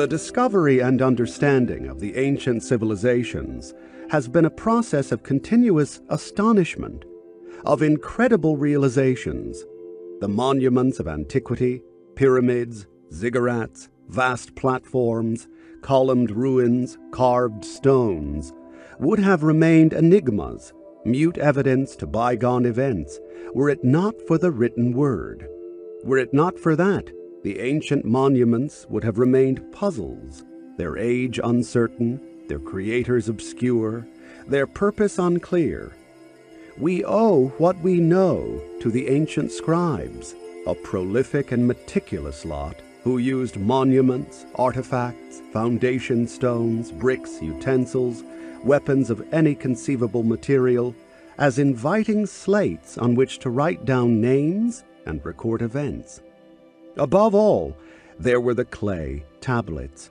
The discovery and understanding of the ancient civilizations has been a process of continuous astonishment, of incredible realizations. The monuments of antiquity, pyramids, ziggurats, vast platforms, columned ruins, carved stones, would have remained enigmas, mute evidence to bygone events, were it not for the written word. Were it not for that, the ancient monuments would have remained puzzles, their age uncertain, their creators obscure, their purpose unclear. We owe what we know to the ancient scribes, a prolific and meticulous lot who used monuments, artifacts, foundation stones, bricks, utensils, weapons of any conceivable material, as inviting slates on which to write down names and record events. Above all, there were the clay tablets,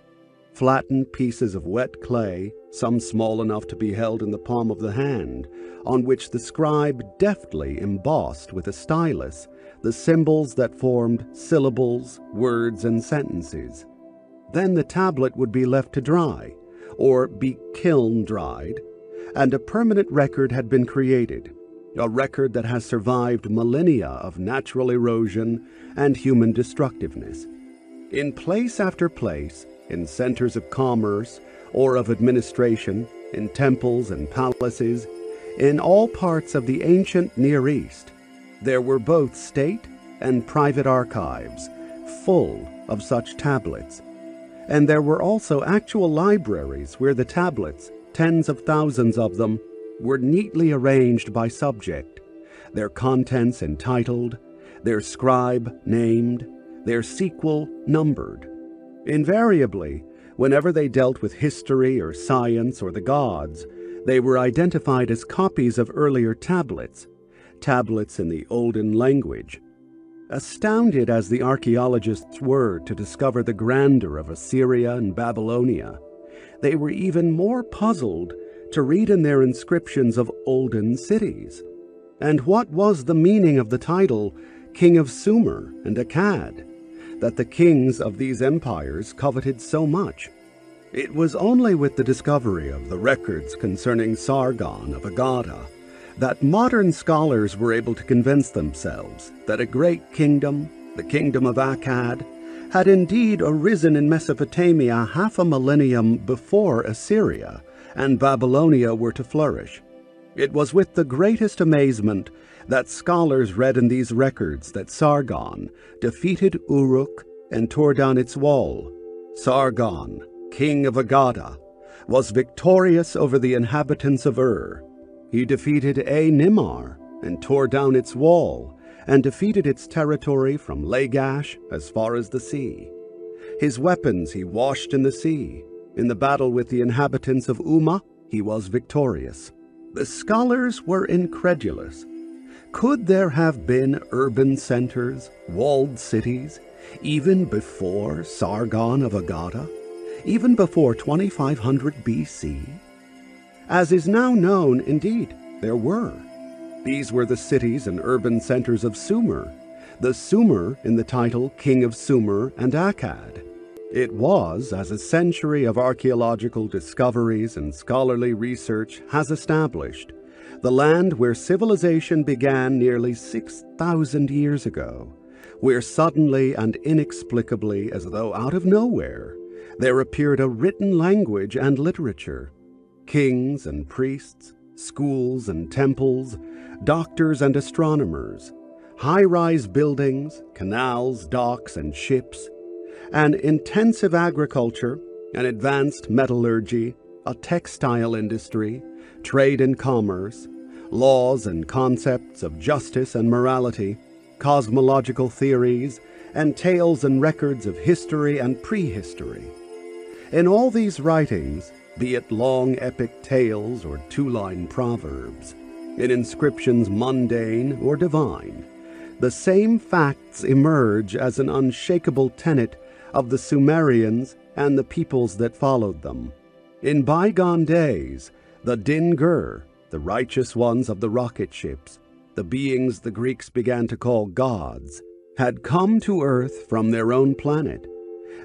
flattened pieces of wet clay, some small enough to be held in the palm of the hand, on which the scribe deftly embossed with a stylus the symbols that formed syllables, words, and sentences. Then the tablet would be left to dry, or be kiln dried, and a permanent record had been created, a record that has survived millennia of natural erosion and human destructiveness. In place after place, in centers of commerce or of administration, in temples and palaces, in all parts of the ancient Near East, there were both state and private archives full of such tablets. And there were also actual libraries where the tablets, tens of thousands of them, were neatly arranged by subject, their contents entitled, their scribe named, their sequel numbered. Invariably, whenever they dealt with history or science or the gods, they were identified as copies of earlier tablets tablets in the olden language. Astounded as the archaeologists were to discover the grandeur of Assyria and Babylonia, they were even more puzzled to read in their inscriptions of olden cities. And what was the meaning of the title King of Sumer and Akkad, that the kings of these empires coveted so much? It was only with the discovery of the records concerning Sargon of Agada that modern scholars were able to convince themselves that a great kingdom, the kingdom of Akkad, had indeed arisen in Mesopotamia half a millennium before Assyria and Babylonia were to flourish. It was with the greatest amazement that scholars read in these records that Sargon defeated Uruk and tore down its wall. Sargon, king of Agada, was victorious over the inhabitants of Ur he defeated A Nimar and tore down its wall, and defeated its territory from Lagash as far as the sea. His weapons he washed in the sea. In the battle with the inhabitants of Umma, he was victorious. The scholars were incredulous. Could there have been urban centers, walled cities, even before Sargon of Agada? Even before 2500 BC? As is now known, indeed, there were. These were the cities and urban centers of Sumer, the Sumer in the title King of Sumer and Akkad. It was, as a century of archaeological discoveries and scholarly research has established, the land where civilization began nearly 6,000 years ago, where suddenly and inexplicably, as though out of nowhere, there appeared a written language and literature. Kings and priests, schools and temples, doctors and astronomers, high rise buildings, canals, docks, and ships, an intensive agriculture, an advanced metallurgy, a textile industry, trade and commerce, laws and concepts of justice and morality, cosmological theories, and tales and records of history and prehistory. In all these writings, be it long epic tales or two line proverbs, in inscriptions mundane or divine, the same facts emerge as an unshakable tenet of the Sumerians and the peoples that followed them. In bygone days, the Din Gur, the righteous ones of the rocket ships, the beings the Greeks began to call gods, had come to Earth from their own planet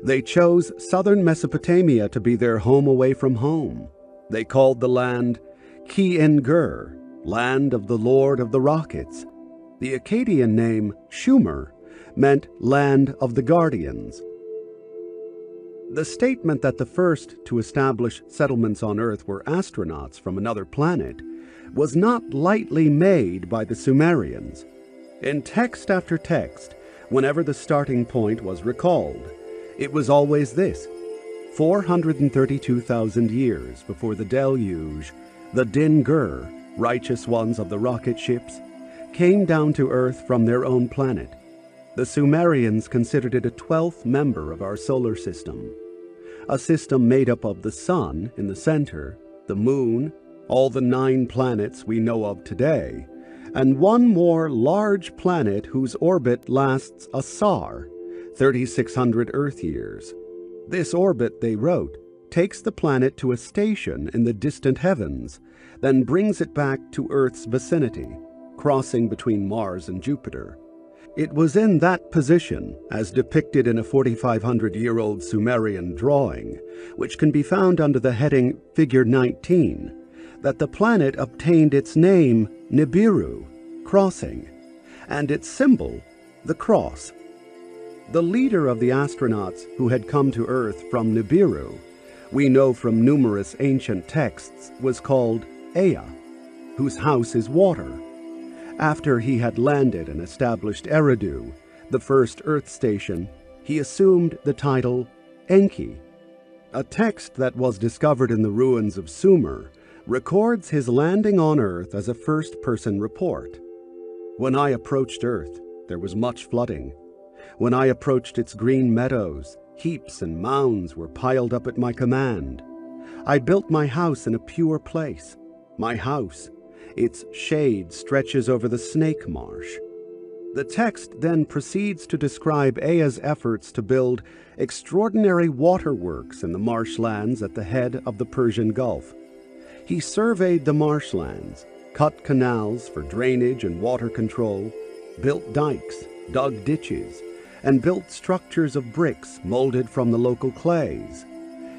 They chose southern Mesopotamia to be their home away from home. They called the land Ki-en-gur, land of the Lord of the Rockets. The Akkadian name Shumer meant land of the guardians. The statement that the first to establish settlements on Earth were astronauts from another planet was not lightly made by the Sumerians. In text after text, whenever the starting point was recalled, it was always this 432,000 years before the deluge, the Din Gur, righteous ones of the rocket ships, came down to Earth from their own planet. The Sumerians considered it a 12th member of our solar system, a system made up of the Sun in the center, the Moon, all the nine planets we know of today, and one more large planet whose orbit lasts a sar, 3,600 Earth years. This orbit, they wrote, takes the planet to a station in the distant heavens, then brings it back to Earth's vicinity, crossing between Mars and Jupiter. It was in that position, as depicted in a 4,500 year old Sumerian drawing, which can be found under the heading Figure 19, that the planet obtained its name Nibiru, crossing, and its symbol, the cross. The leader of the astronauts who had come to Earth from Nibiru, we know from numerous ancient texts, was called Ea, whose house is water. After he had landed and established Eridu, the first Earth station, he assumed the title Enki. A text that was discovered in the ruins of Sumer records his landing on Earth as a first person report. When I approached Earth, there was much flooding. When I approached its green meadows, heaps and mounds were piled up at my command. I built my house in a pure place. My house, its shade stretches over the snake marsh. The text then proceeds to describe Ea's efforts to build extraordinary waterworks in the marshlands at the head of the Persian Gulf. He surveyed the marshlands, cut canals for drainage and water control, built dikes, dug ditches, and built structures of bricks molded from the local clays.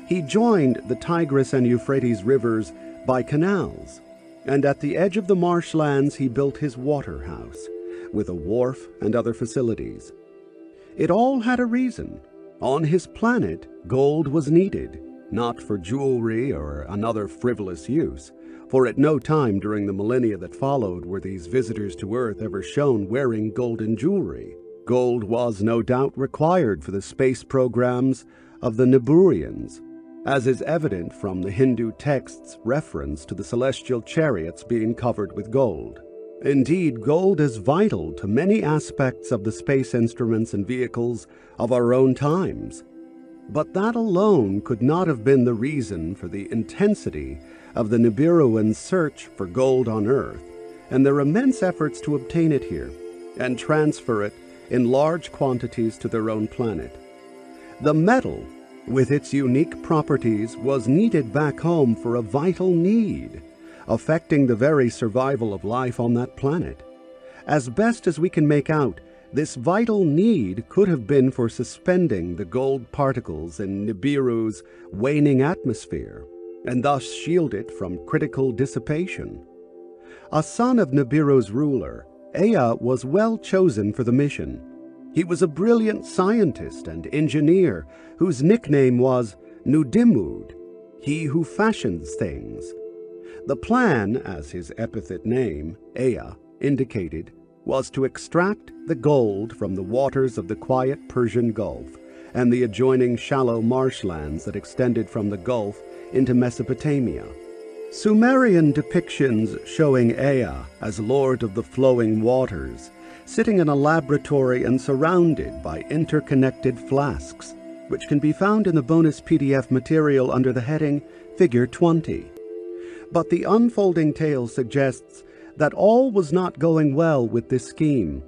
He joined the Tigris and Euphrates rivers by canals, and at the edge of the marshlands he built his water house, with a wharf and other facilities. It all had a reason. On his planet, gold was needed, not for jewelry or another frivolous use, for at no time during the millennia that followed were these visitors to Earth ever shown wearing golden jewelry. Gold was no doubt required for the space programs of the Nibiruans, as is evident from the Hindu texts' reference to the celestial chariots being covered with gold. Indeed, gold is vital to many aspects of the space instruments and vehicles of our own times. But that alone could not have been the reason for the intensity of the Nibiruans' search for gold on Earth and their immense efforts to obtain it here and transfer it in large quantities to their own planet. The metal, with its unique properties, was needed back home for a vital need, affecting the very survival of life on that planet. As best as we can make out, this vital need could have been for suspending the gold particles in Nibiru's waning atmosphere and thus shield it from critical dissipation. A son of Nibiru's ruler, Ea was well chosen for the mission. He was a brilliant scientist and engineer whose nickname was Nudimmud, he who fashions things. The plan, as his epithet name, Ea, indicated, was to extract the gold from the waters of the quiet Persian Gulf and the adjoining shallow marshlands that extended from the Gulf into Mesopotamia. Sumerian depictions showing Ea as lord of the flowing waters, sitting in a laboratory and surrounded by interconnected flasks, which can be found in the bonus PDF material under the heading Figure 20. But the unfolding tale suggests that all was not going well with this scheme.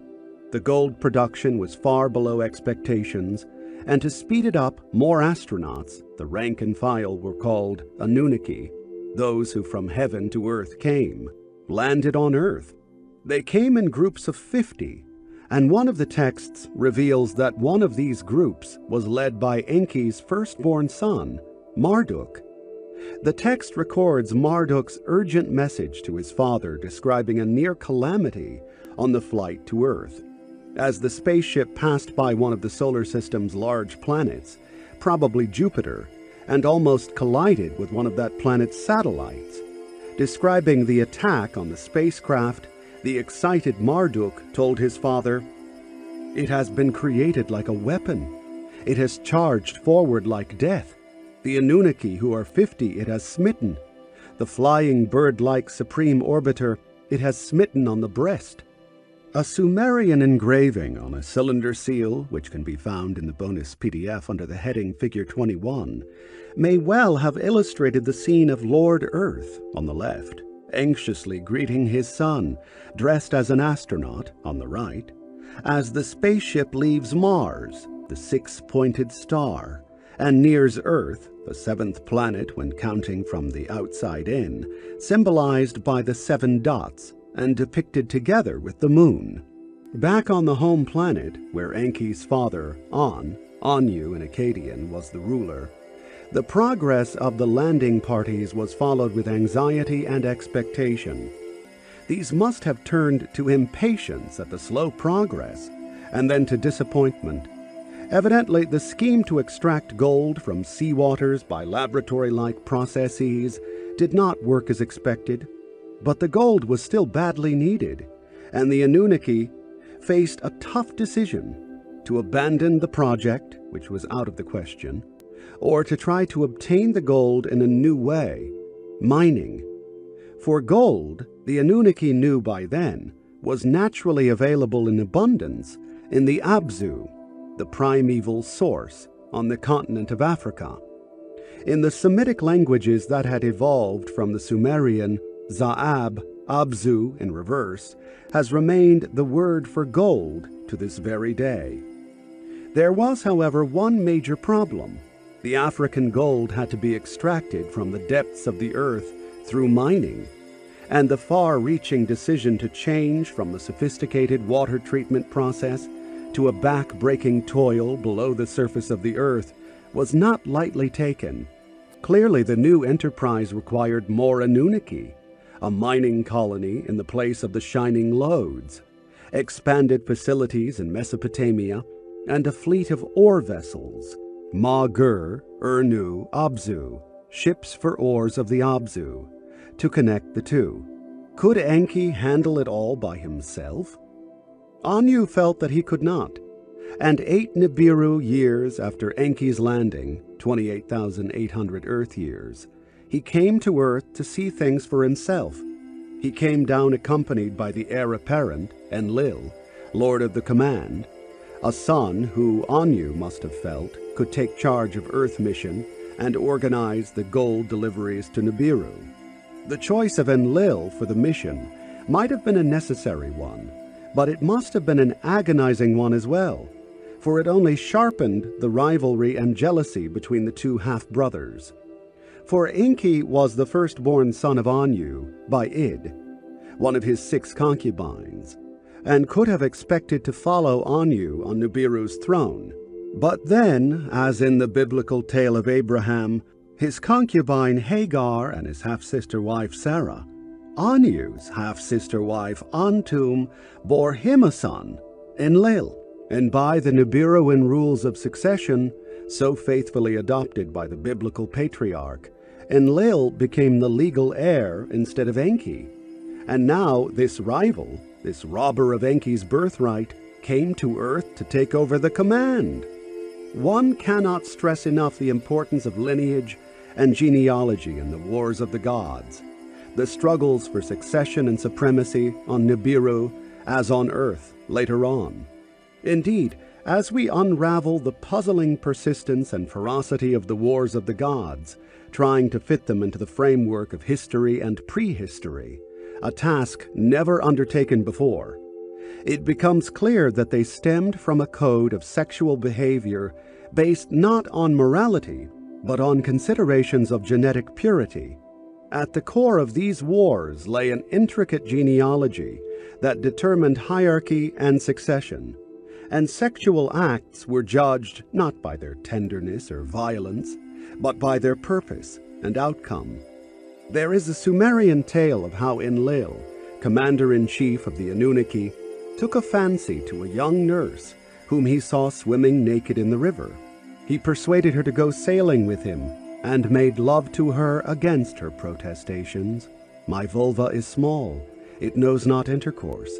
The gold production was far below expectations, and to speed it up, more astronauts, the rank and file were called Anunnaki, those who from heaven to earth came, landed on Earth. They came in groups of 50, and one of the texts reveals that one of these groups was led by Enki's firstborn son, Marduk. The text records Marduk's urgent message to his father describing a near calamity on the flight to Earth. As the spaceship passed by one of the solar system's large planets, probably Jupiter, and almost collided with one of that planet's satellites. Describing the attack on the spacecraft, the excited Marduk told his father, It has been created like a weapon. It has charged forward like death. The Anunnaki, who are fifty, it has smitten. The flying bird-like supreme orbiter, it has smitten on the breast. A Sumerian engraving on a cylinder seal, which can be found in the bonus PDF under the heading Figure 21, may well have illustrated the scene of Lord Earth on the left, anxiously greeting his son, dressed as an astronaut on the right, as the spaceship leaves Mars, the six-pointed star, and nears Earth, the seventh planet when counting from the outside in, symbolized by the seven dots and depicted together with the moon. Back on the home planet, where Enki's father, An, Anu in Akkadian, was the ruler, the progress of the landing parties was followed with anxiety and expectation. These must have turned to impatience at the slow progress, and then to disappointment. Evidently, the scheme to extract gold from seawaters by laboratory-like processes did not work as expected, but the gold was still badly needed, and the Anunnaki faced a tough decision to abandon the project, which was out of the question, or to try to obtain the gold in a new way, mining. For gold, the Anunnaki knew by then, was naturally available in abundance in the Abzu, the primeval source on the continent of Africa. In the Semitic languages that had evolved from the Sumerian Za'ab, Abzu in reverse, has remained the word for gold to this very day. There was, however, one major problem. The African gold had to be extracted from the depths of the earth through mining, and the far-reaching decision to change from the sophisticated water treatment process to a back-breaking toil below the surface of the earth was not lightly taken. Clearly the new enterprise required more Anunnaki, a mining colony in the place of the shining lodes, expanded facilities in Mesopotamia, and a fleet of ore vessels, Magur, Urnu, Abzu, ships for ores of the Abzu, to connect the two. Could Enki handle it all by himself? Anu felt that he could not, and eight Nibiru years after Enki's landing, 28,800 Earth years, he came to Earth to see things for himself. He came down accompanied by the heir apparent, Enlil, Lord of the Command, a son who Anu must have felt could take charge of Earth mission and organize the gold deliveries to Nibiru. The choice of Enlil for the mission might have been a necessary one, but it must have been an agonizing one as well, for it only sharpened the rivalry and jealousy between the two half-brothers. For Enki was the firstborn son of Anu by Id, one of his six concubines, and could have expected to follow Anu on Nibiru's throne. But then, as in the biblical tale of Abraham, his concubine Hagar and his half-sister wife Sarah, Anu's half-sister wife Antum bore him a son, Enlil, and by the Nibiruan rules of succession, so faithfully adopted by the biblical patriarch, Enlil became the legal heir instead of Enki. And now this rival, this robber of Enki's birthright, came to Earth to take over the command. One cannot stress enough the importance of lineage and genealogy in the wars of the gods, the struggles for succession and supremacy on Nibiru as on Earth later on. Indeed, as we unravel the puzzling persistence and ferocity of the wars of the gods, trying to fit them into the framework of history and prehistory, a task never undertaken before. It becomes clear that they stemmed from a code of sexual behavior based not on morality, but on considerations of genetic purity. At the core of these wars lay an intricate genealogy that determined hierarchy and succession, and sexual acts were judged not by their tenderness or violence, but by their purpose and outcome. There is a Sumerian tale of how Enlil, commander-in-chief of the Anunnaki, took a fancy to a young nurse whom he saw swimming naked in the river. He persuaded her to go sailing with him and made love to her against her protestations. My vulva is small, it knows not intercourse.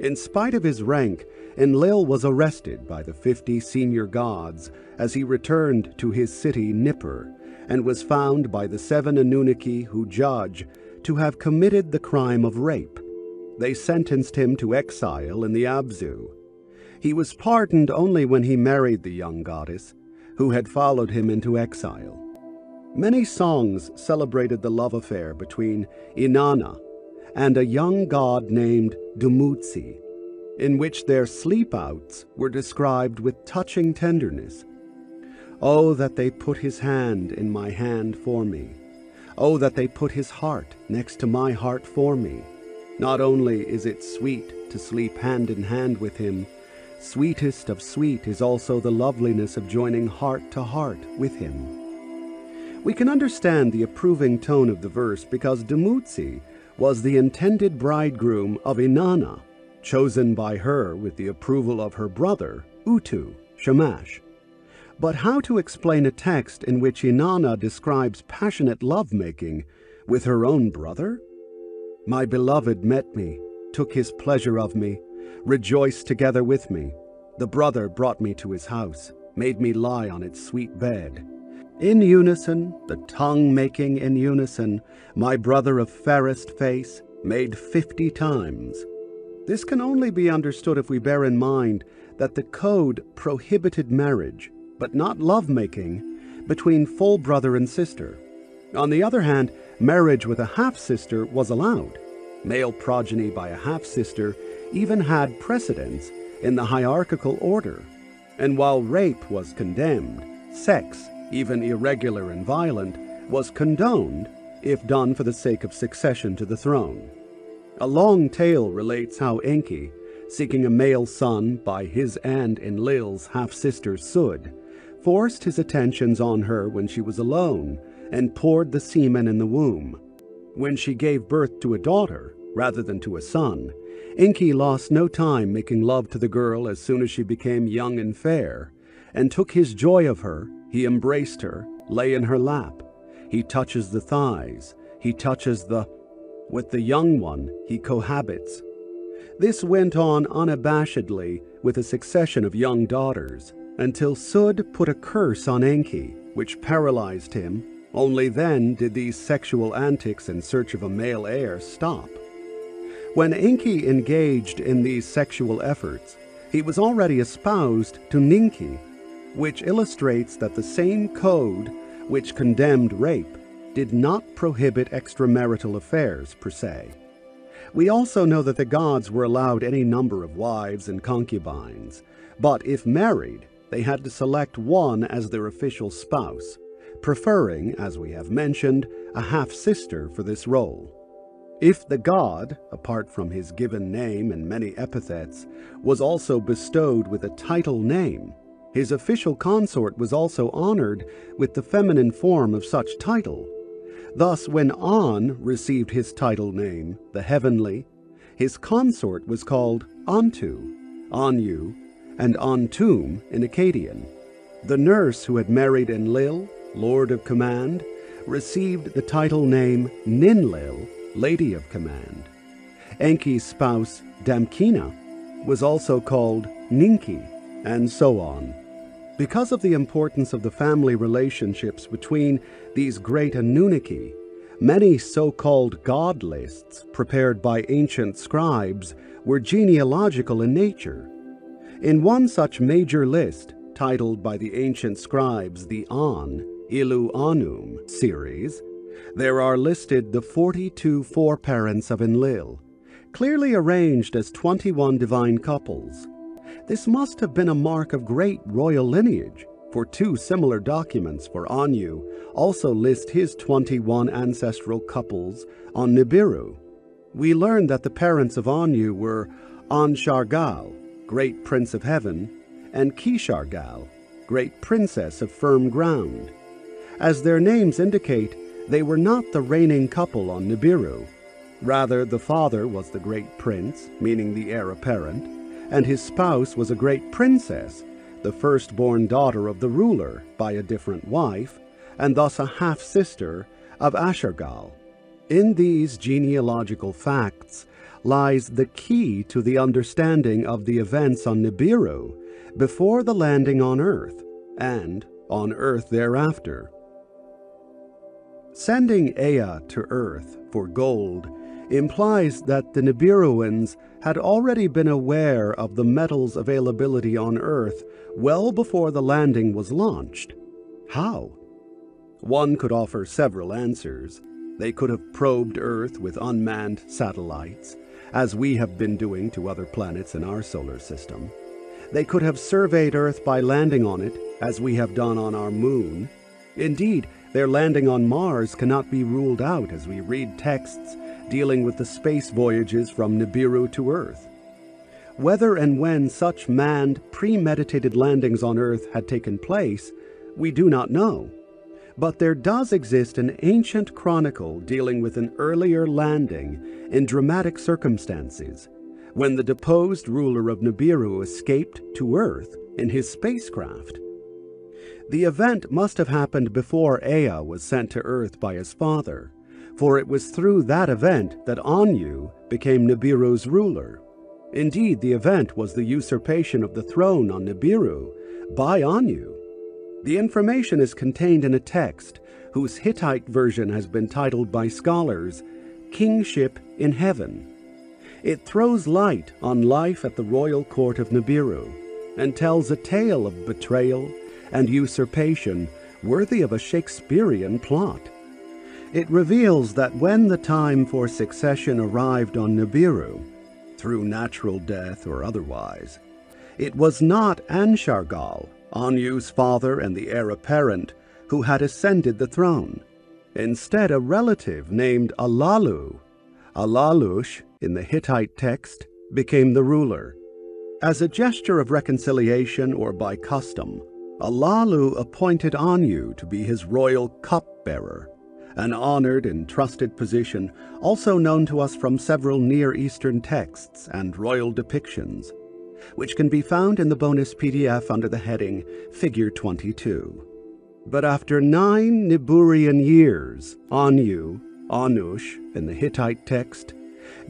In spite of his rank, Enlil was arrested by the fifty senior gods as he returned to his city Nippur, and was found by the seven Anunnaki who judge to have committed the crime of rape. They sentenced him to exile in the Abzu. He was pardoned only when he married the young goddess, who had followed him into exile. Many songs celebrated the love affair between Inanna and a young god named Dumuzi, in which their sleep-outs were described with touching tenderness. Oh, that they put his hand in my hand for me. Oh, that they put his heart next to my heart for me. Not only is it sweet to sleep hand in hand with him, sweetest of sweet is also the loveliness of joining heart to heart with him. We can understand the approving tone of the verse because Dumuzi was the intended bridegroom of Inanna, chosen by her with the approval of her brother, Utu, Shamash. But how to explain a text in which Inanna describes passionate lovemaking with her own brother? My beloved met me, took his pleasure of me, rejoiced together with me. The brother brought me to his house, made me lie on its sweet bed. In unison, the tongue making in unison, my brother of fairest face, made fifty times. This can only be understood if we bear in mind that the code prohibited marriage, but not lovemaking, between full brother and sister. On the other hand, marriage with a half-sister was allowed. Male progeny by a half-sister even had precedence in the hierarchical order. And while rape was condemned, sex even irregular and violent, was condoned if done for the sake of succession to the throne. A long tale relates how Enki, seeking a male son by his and Enlil's half-sister Sud, forced his attentions on her when she was alone and poured the semen in the womb. When she gave birth to a daughter, rather than to a son, Enki lost no time making love to the girl as soon as she became young and fair, and took his joy of her he embraced her, lay in her lap. He touches the thighs. He touches the... With the young one, he cohabits. This went on unabashedly with a succession of young daughters, until Sud put a curse on Enki, which paralyzed him. Only then did these sexual antics in search of a male heir stop. When Enki engaged in these sexual efforts, he was already espoused to Ninki, which illustrates that the same code which condemned rape did not prohibit extramarital affairs per se. We also know that the gods were allowed any number of wives and concubines, but if married, they had to select one as their official spouse, preferring, as we have mentioned, a half-sister for this role. If the god, apart from his given name and many epithets, was also bestowed with a title name, his official consort was also honored with the feminine form of such title. Thus, when An received his title name, the heavenly, his consort was called Antu, Anu, and Antum in Akkadian. The nurse who had married Enlil, Lord of Command, received the title name Ninlil, Lady of Command. Enki's spouse, Damkina, was also called Ninki, and so on. Because of the importance of the family relationships between these great Anunnaki, many so-called god lists prepared by ancient scribes were genealogical in nature. In one such major list, titled by the ancient scribes the An, Ilu Anum series, there are listed the 42 foreparents of Enlil, clearly arranged as 21 divine couples, this must have been a mark of great royal lineage, for two similar documents for Anu also list his 21 ancestral couples on Nibiru. We learn that the parents of Anu were Anshargal, great prince of heaven, and Kishargal, great princess of firm ground. As their names indicate, they were not the reigning couple on Nibiru. Rather, the father was the great prince, meaning the heir apparent, and his spouse was a great princess, the firstborn daughter of the ruler by a different wife, and thus a half-sister of Anshargal. In these genealogical facts lies the key to the understanding of the events on Nibiru before the landing on Earth, and on Earth thereafter. Sending Ea to Earth for gold implies that the Nibiruans had already been aware of the metal's availability on Earth well before the landing was launched. How? One could offer several answers. They could have probed Earth with unmanned satellites, as we have been doing to other planets in our solar system. They could have surveyed Earth by landing on it, as we have done on our moon. Indeed, their landing on Mars cannot be ruled out as we read texts dealing with the space voyages from Nibiru to Earth. Whether and when such manned, premeditated landings on Earth had taken place, we do not know. But there does exist an ancient chronicle dealing with an earlier landing in dramatic circumstances, when the deposed ruler of Nibiru escaped to Earth in his spacecraft. The event must have happened before Ea was sent to Earth by his father, for it was through that event that Anu became Nibiru's ruler. Indeed, the event was the usurpation of the throne on Nibiru by Anu. The information is contained in a text whose Hittite version has been titled by scholars Kingship in Heaven. It throws light on life at the royal court of Nibiru and tells a tale of betrayal and usurpation worthy of a Shakespearean plot. It reveals that when the time for succession arrived on Nibiru, through natural death or otherwise, it was not Anshargal, Anu's father and the heir apparent, who had ascended the throne. Instead, a relative named Alalu, Alalush in the Hittite text, became the ruler. As a gesture of reconciliation or by custom, Alalu appointed Anu to be his royal cupbearer an honored and trusted position also known to us from several Near Eastern texts and royal depictions, which can be found in the bonus PDF under the heading Figure 22. But after nine Nibiruan years, Anu, Anush, in the Hittite text,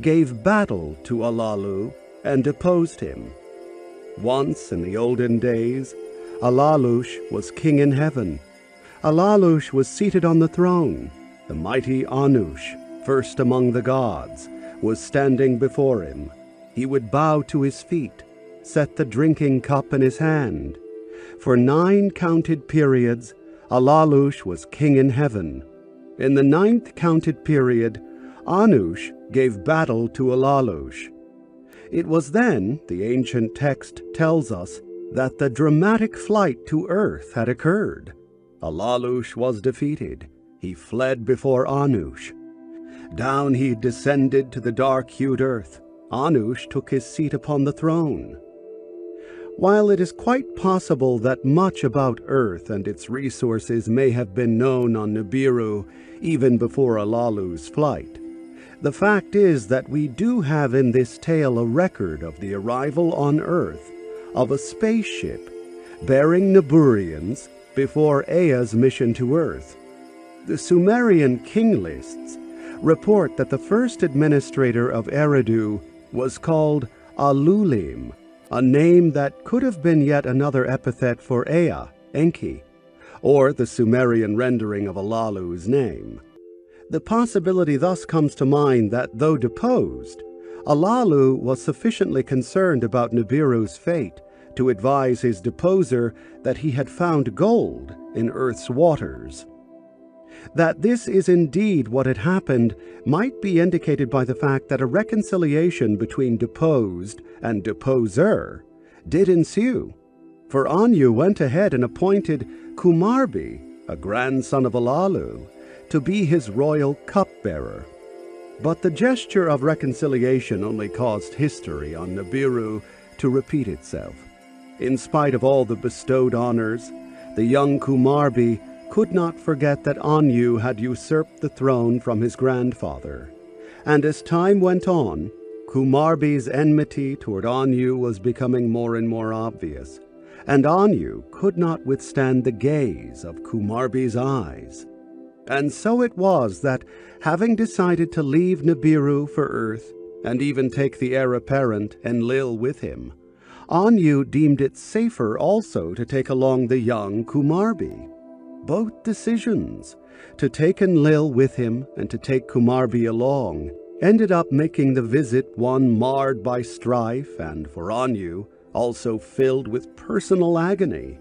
gave battle to Alalu and deposed him. Once in the olden days, Alalush was king in heaven, Alalush was seated on the throne. The mighty Anush, first among the gods, was standing before him. He would bow to his feet, set the drinking cup in his hand. For nine counted periods, Alalush was king in heaven. In the ninth counted period, Anush gave battle to Alalush. It was then, the ancient text tells us, that the dramatic flight to earth had occurred. Alalush was defeated. He fled before Anush. Down he descended to the dark-hued earth. Anush took his seat upon the throne. While it is quite possible that much about Earth and its resources may have been known on Nibiru even before Alalu's flight, the fact is that we do have in this tale a record of the arrival on Earth of a spaceship bearing Nibiruans before Ea's mission to Earth. The Sumerian king lists report that the first administrator of Eridu was called Alulim, a name that could have been yet another epithet for Ea, Enki, or the Sumerian rendering of Alalu's name. The possibility thus comes to mind that, though deposed, Alalu was sufficiently concerned about Nibiru's fate to advise his deposer that he had found gold in Earth's waters. That this is indeed what had happened might be indicated by the fact that a reconciliation between deposed and deposer did ensue. For Anu went ahead and appointed Kumarbi, a grandson of Alalu, to be his royal cupbearer. But the gesture of reconciliation only caused history on Nibiru to repeat itself. In spite of all the bestowed honors, the young Kumarbi could not forget that Anu had usurped the throne from his grandfather. And as time went on, Kumarbi's enmity toward Anu was becoming more and more obvious, and Anu could not withstand the gaze of Kumarbi's eyes. And so it was that, having decided to leave Nibiru for Earth, and even take the heir apparent Enlil with him, Anu deemed it safer also to take along the young Kumarbi. Both decisions, to take Enlil with him and to take Kumarbi along, ended up making the visit one marred by strife and, for Anu, also filled with personal agony.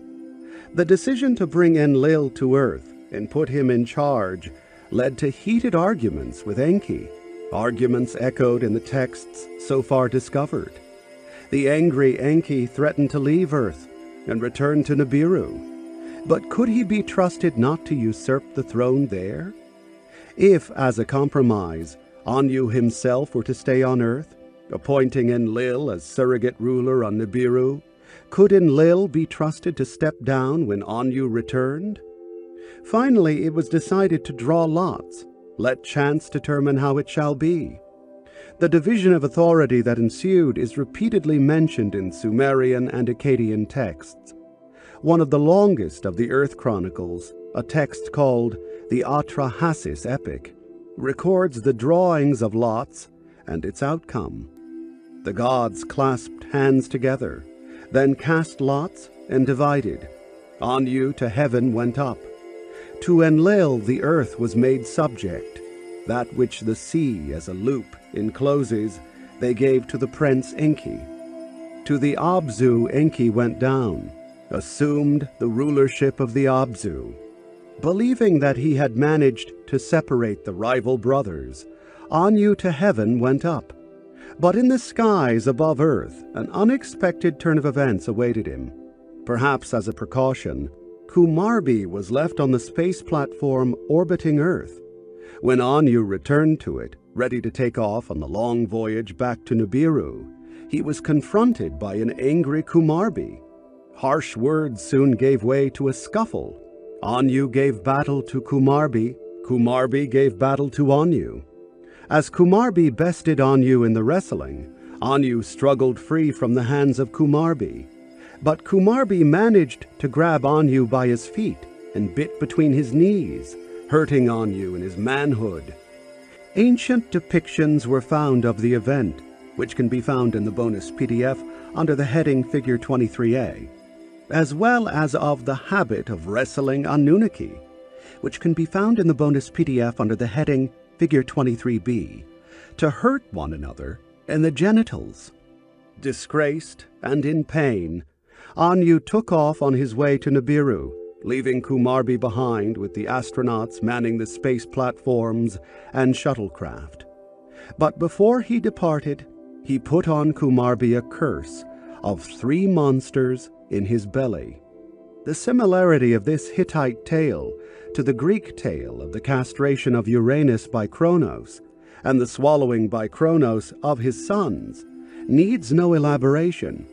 The decision to bring Enlil to Earth and put him in charge led to heated arguments with Enki, arguments echoed in the texts so far discovered. The angry Enki threatened to leave Earth and return to Nibiru. But could he be trusted not to usurp the throne there? If, as a compromise, Anu himself were to stay on Earth, appointing Enlil as surrogate ruler on Nibiru, could Enlil be trusted to step down when Anu returned? Finally, it was decided to draw lots, let chance determine how it shall be. The division of authority that ensued is repeatedly mentioned in Sumerian and Akkadian texts. One of the longest of the Earth Chronicles, a text called the Atrahasis Epic, records the drawings of lots and its outcome. The gods clasped hands together, then cast lots and divided. Anu to heaven went up. To Enlil the earth was made subject. That which the sea as a loop encloses, they gave to the prince Enki. To the Abzu Enki went down, assumed the rulership of the Abzu. Believing that he had managed to separate the rival brothers, Anu to heaven went up. But in the skies above earth, an unexpected turn of events awaited him. Perhaps as a precaution, Kumarbi was left on the space platform orbiting Earth. When Anu returned to it, ready to take off on the long voyage back to Nibiru, he was confronted by an angry Kumarbi. Harsh words soon gave way to a scuffle, Anu gave battle to Kumarbi, Kumarbi gave battle to Anu. As Kumarbi bested Anu in the wrestling, Anu struggled free from the hands of Kumarbi. But Kumarbi managed to grab Anu by his feet and bit between his knees, hurting Anu in his manhood. Ancient depictions were found of the event, which can be found in the bonus PDF under the heading Figure 23a as well as of the habit of wrestling Anunnaki, which can be found in the bonus PDF under the heading Figure 23b, to hurt one another in the genitals. Disgraced and in pain, Anu took off on his way to Nibiru, leaving Kumarbi behind with the astronauts manning the space platforms and shuttlecraft. But before he departed, he put on Kumarbi a curse of three monsters in his belly. The similarity of this Hittite tale to the Greek tale of the castration of Uranus by Kronos and the swallowing by Kronos of his sons needs no elaboration.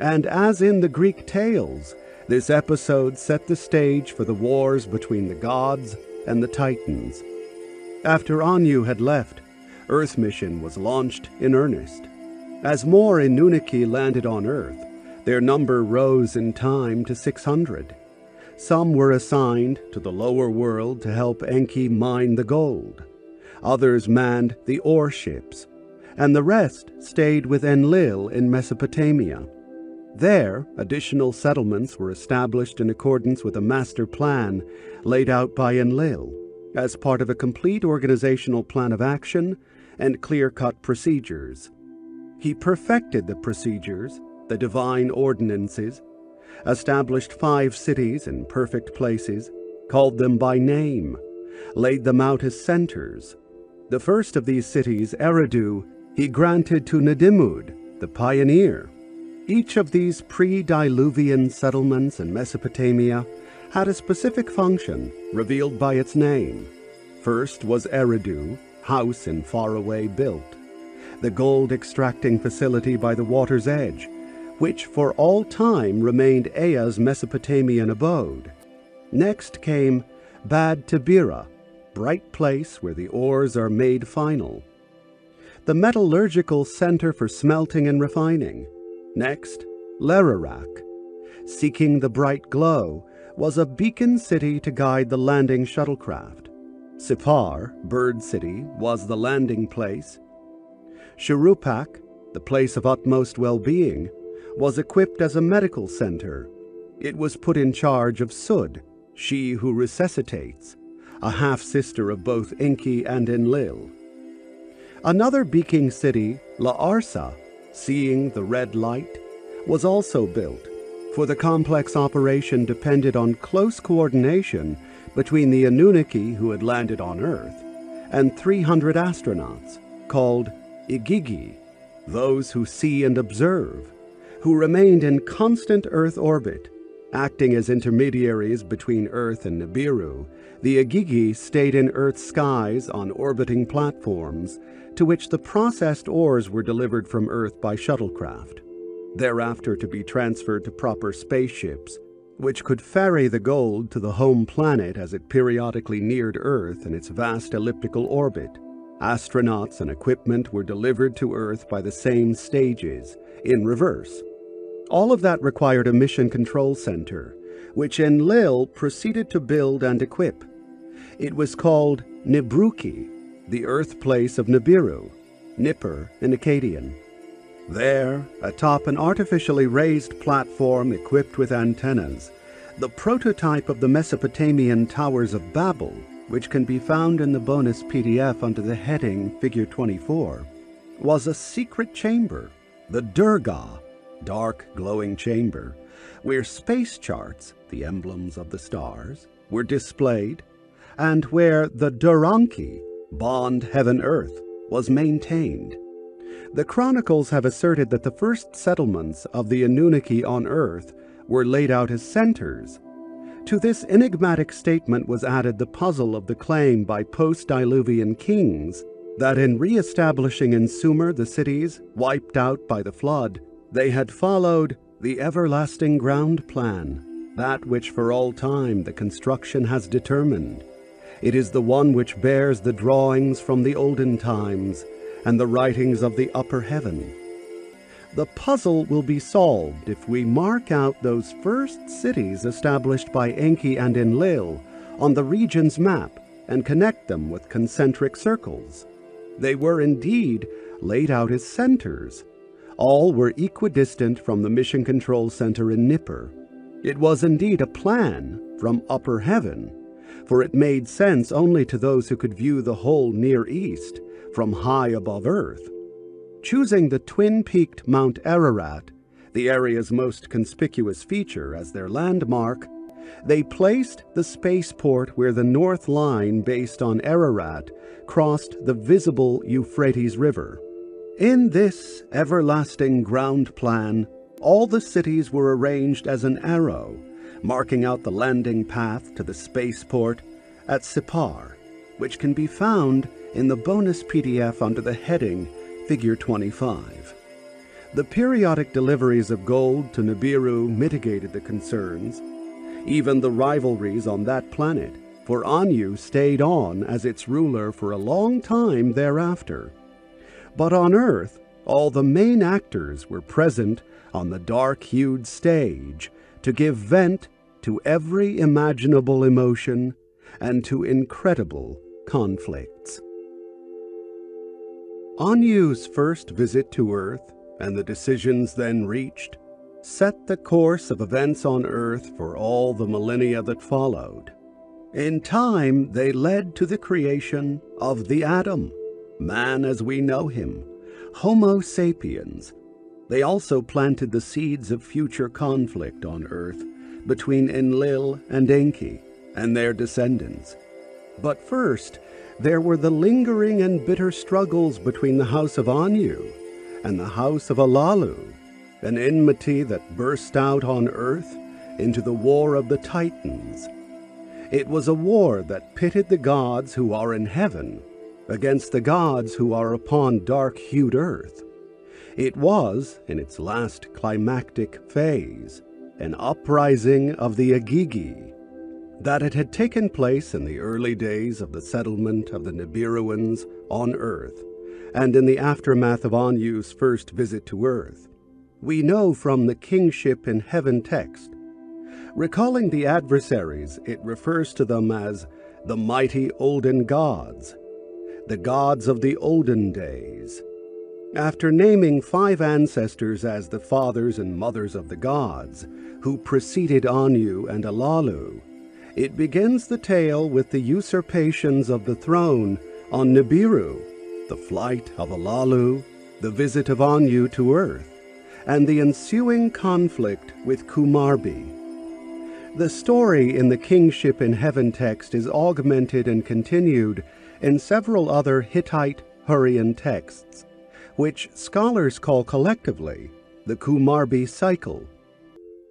And as in the Greek tales, this episode set the stage for the wars between the gods and the Titans. After Anu had left, Earth mission was launched in earnest. As more Anunnaki landed on Earth, their number rose in time to 600. Some were assigned to the lower world to help Enki mine the gold. Others manned the ore ships, and the rest stayed with Enlil in Mesopotamia. There, additional settlements were established in accordance with a master plan laid out by Enlil as part of a complete organizational plan of action and clear cut procedures. He perfected the procedures the divine ordinances, established five cities in perfect places, called them by name, laid them out as centers. The first of these cities, Eridu, he granted to Nudimmud, the pioneer. Each of these pre-diluvian settlements in Mesopotamia had a specific function revealed by its name. First was Eridu, house in faraway built, the gold extracting facility by the water's edge, which for all time remained Ea's Mesopotamian abode. Next came Bad Tibira, bright place where the ores are made final. The metallurgical center for smelting and refining. Next, Lerarak. Seeking the bright glow was a beacon city to guide the landing shuttlecraft. Sippar, Bird City, was the landing place. Shuruppak, the place of utmost well-being, was equipped as a medical center. It was put in charge of Sud, she who resuscitates, a half-sister of both Enki and Enlil. Another Beaking city, Larsa, seeing the red light, was also built, for the complex operation depended on close coordination between the Anunnaki who had landed on Earth and 300 astronauts, called Igigi, those who see and observe, who remained in constant Earth orbit. Acting as intermediaries between Earth and Nibiru, the Igigi stayed in Earth's skies on orbiting platforms to which the processed ores were delivered from Earth by shuttlecraft, thereafter to be transferred to proper spaceships, which could ferry the gold to the home planet as it periodically neared Earth in its vast elliptical orbit. Astronauts and equipment were delivered to Earth by the same stages, in reverse. All of that required a mission control center, which Enlil proceeded to build and equip. It was called Nibruki, the Earth place of Nibiru, Nippur in Akkadian. There, atop an artificially raised platform equipped with antennas, the prototype of the Mesopotamian Towers of Babel, which can be found in the bonus PDF under the heading Figure 24, was a secret chamber, the Dirga, dark glowing chamber, where space charts, the emblems of the stars, were displayed, and where the Duranki, bond heaven-earth, was maintained. The chronicles have asserted that the first settlements of the Anunnaki on Earth were laid out as centers. To this enigmatic statement was added the puzzle of the claim by post-Diluvian kings that in re-establishing in Sumer the cities wiped out by the flood, they had followed the everlasting ground plan, that which for all time the construction has determined. It is the one which bears the drawings from the olden times and the writings of the upper heaven. The puzzle will be solved if we mark out those first cities established by Enki and Enlil on the region's map and connect them with concentric circles. They were indeed laid out as centers, all were equidistant from the Mission Control Center in Nippur. It was indeed a plan from upper heaven, for it made sense only to those who could view the whole Near East from high above Earth. Choosing the twin-peaked Mount Ararat, the area's most conspicuous feature, as their landmark, they placed the spaceport where the North Line based on Ararat crossed the visible Euphrates River. In this everlasting ground plan, all the cities were arranged as an arrow, marking out the landing path to the spaceport at Sippar, which can be found in the bonus PDF under the heading Figure 25. The periodic deliveries of gold to Nibiru mitigated the concerns, even the rivalries on that planet, for Anu stayed on as its ruler for a long time thereafter. But on Earth, all the main actors were present on the dark-hued stage to give vent to every imaginable emotion and to incredible conflicts. Anu's first visit to Earth and the decisions then reached set the course of events on Earth for all the millennia that followed. In time, they led to the creation of the Adam, man as we know him, Homo sapiens. They also planted the seeds of future conflict on Earth between Enlil and Enki and their descendants. But first, there were the lingering and bitter struggles between the house of Anu and the house of Alalu, an enmity that burst out on earth into the war of the Titans. It was a war that pitted the gods who are in heaven against the gods who are upon dark-hued earth. It was, in its last climactic phase, an uprising of the Igigi. That it had taken place in the early days of the settlement of the Nibiruans on Earth, and in the aftermath of Anu's first visit to Earth, we know from the Kingship in Heaven text. Recalling the adversaries, it refers to them as the mighty olden gods, the gods of the olden days. After naming five ancestors as the fathers and mothers of the gods, who preceded Anu and Alalu, it begins the tale with the usurpations of the throne on Nibiru, the flight of Alalu, the visit of Anu to Earth, and the ensuing conflict with Kumarbi. The story in the Kingship in Heaven text is augmented and continued in several other Hittite Hurrian texts, which scholars call collectively the Kumarbi cycle.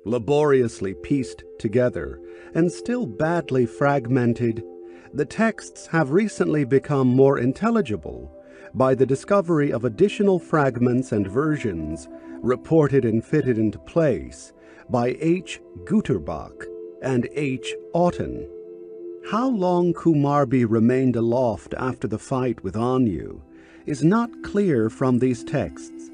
Laboriously pieced together and still badly fragmented, the texts have recently become more intelligible by the discovery of additional fragments and versions reported and fitted into place by H. Güterbock and H. Otten. How long Kumarbi remained aloft after the fight with Anu is not clear from these texts.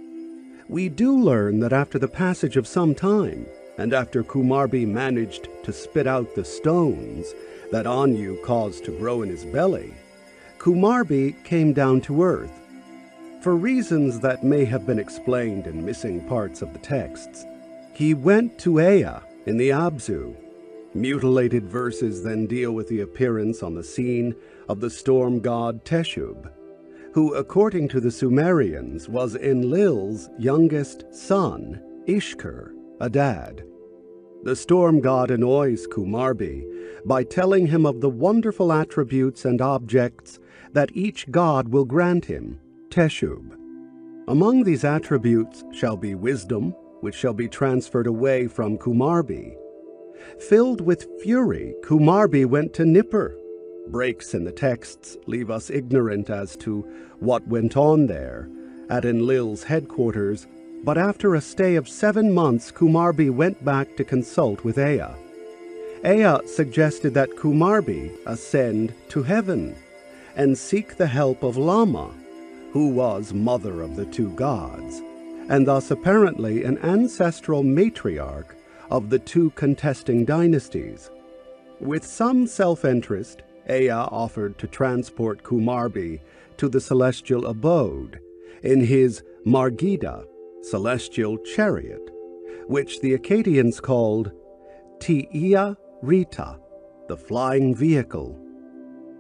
We do learn that after the passage of some time, and after Kumarbi managed to spit out the stones that Anu caused to grow in his belly, Kumarbi came down to earth. For reasons that may have been explained in missing parts of the texts, he went to Ea in the Abzu. Mutilated verses then deal with the appearance on the scene of the storm god Teshub, who, according to the Sumerians, was Enlil's youngest son, Ishkur, Adad. The storm god annoys Kumarbi by telling him of the wonderful attributes and objects that each god will grant him, Teshub. Among these attributes shall be wisdom, which shall be transferred away from Kumarbi. Filled with fury, Kumarbi went to Nippur. Breaks in the texts leave us ignorant as to what went on there at Enlil's headquarters but after a stay of seven months, Kumarbi went back to consult with Ea. Ea suggested that Kumarbi ascend to heaven and seek the help of Lama, who was mother of the two gods, and thus apparently an ancestral matriarch of the two contesting dynasties. With some self-interest, Ea offered to transport Kumarbi to the celestial abode in his Margida, celestial chariot, which the Akkadians called Tiia Rita, the flying vehicle.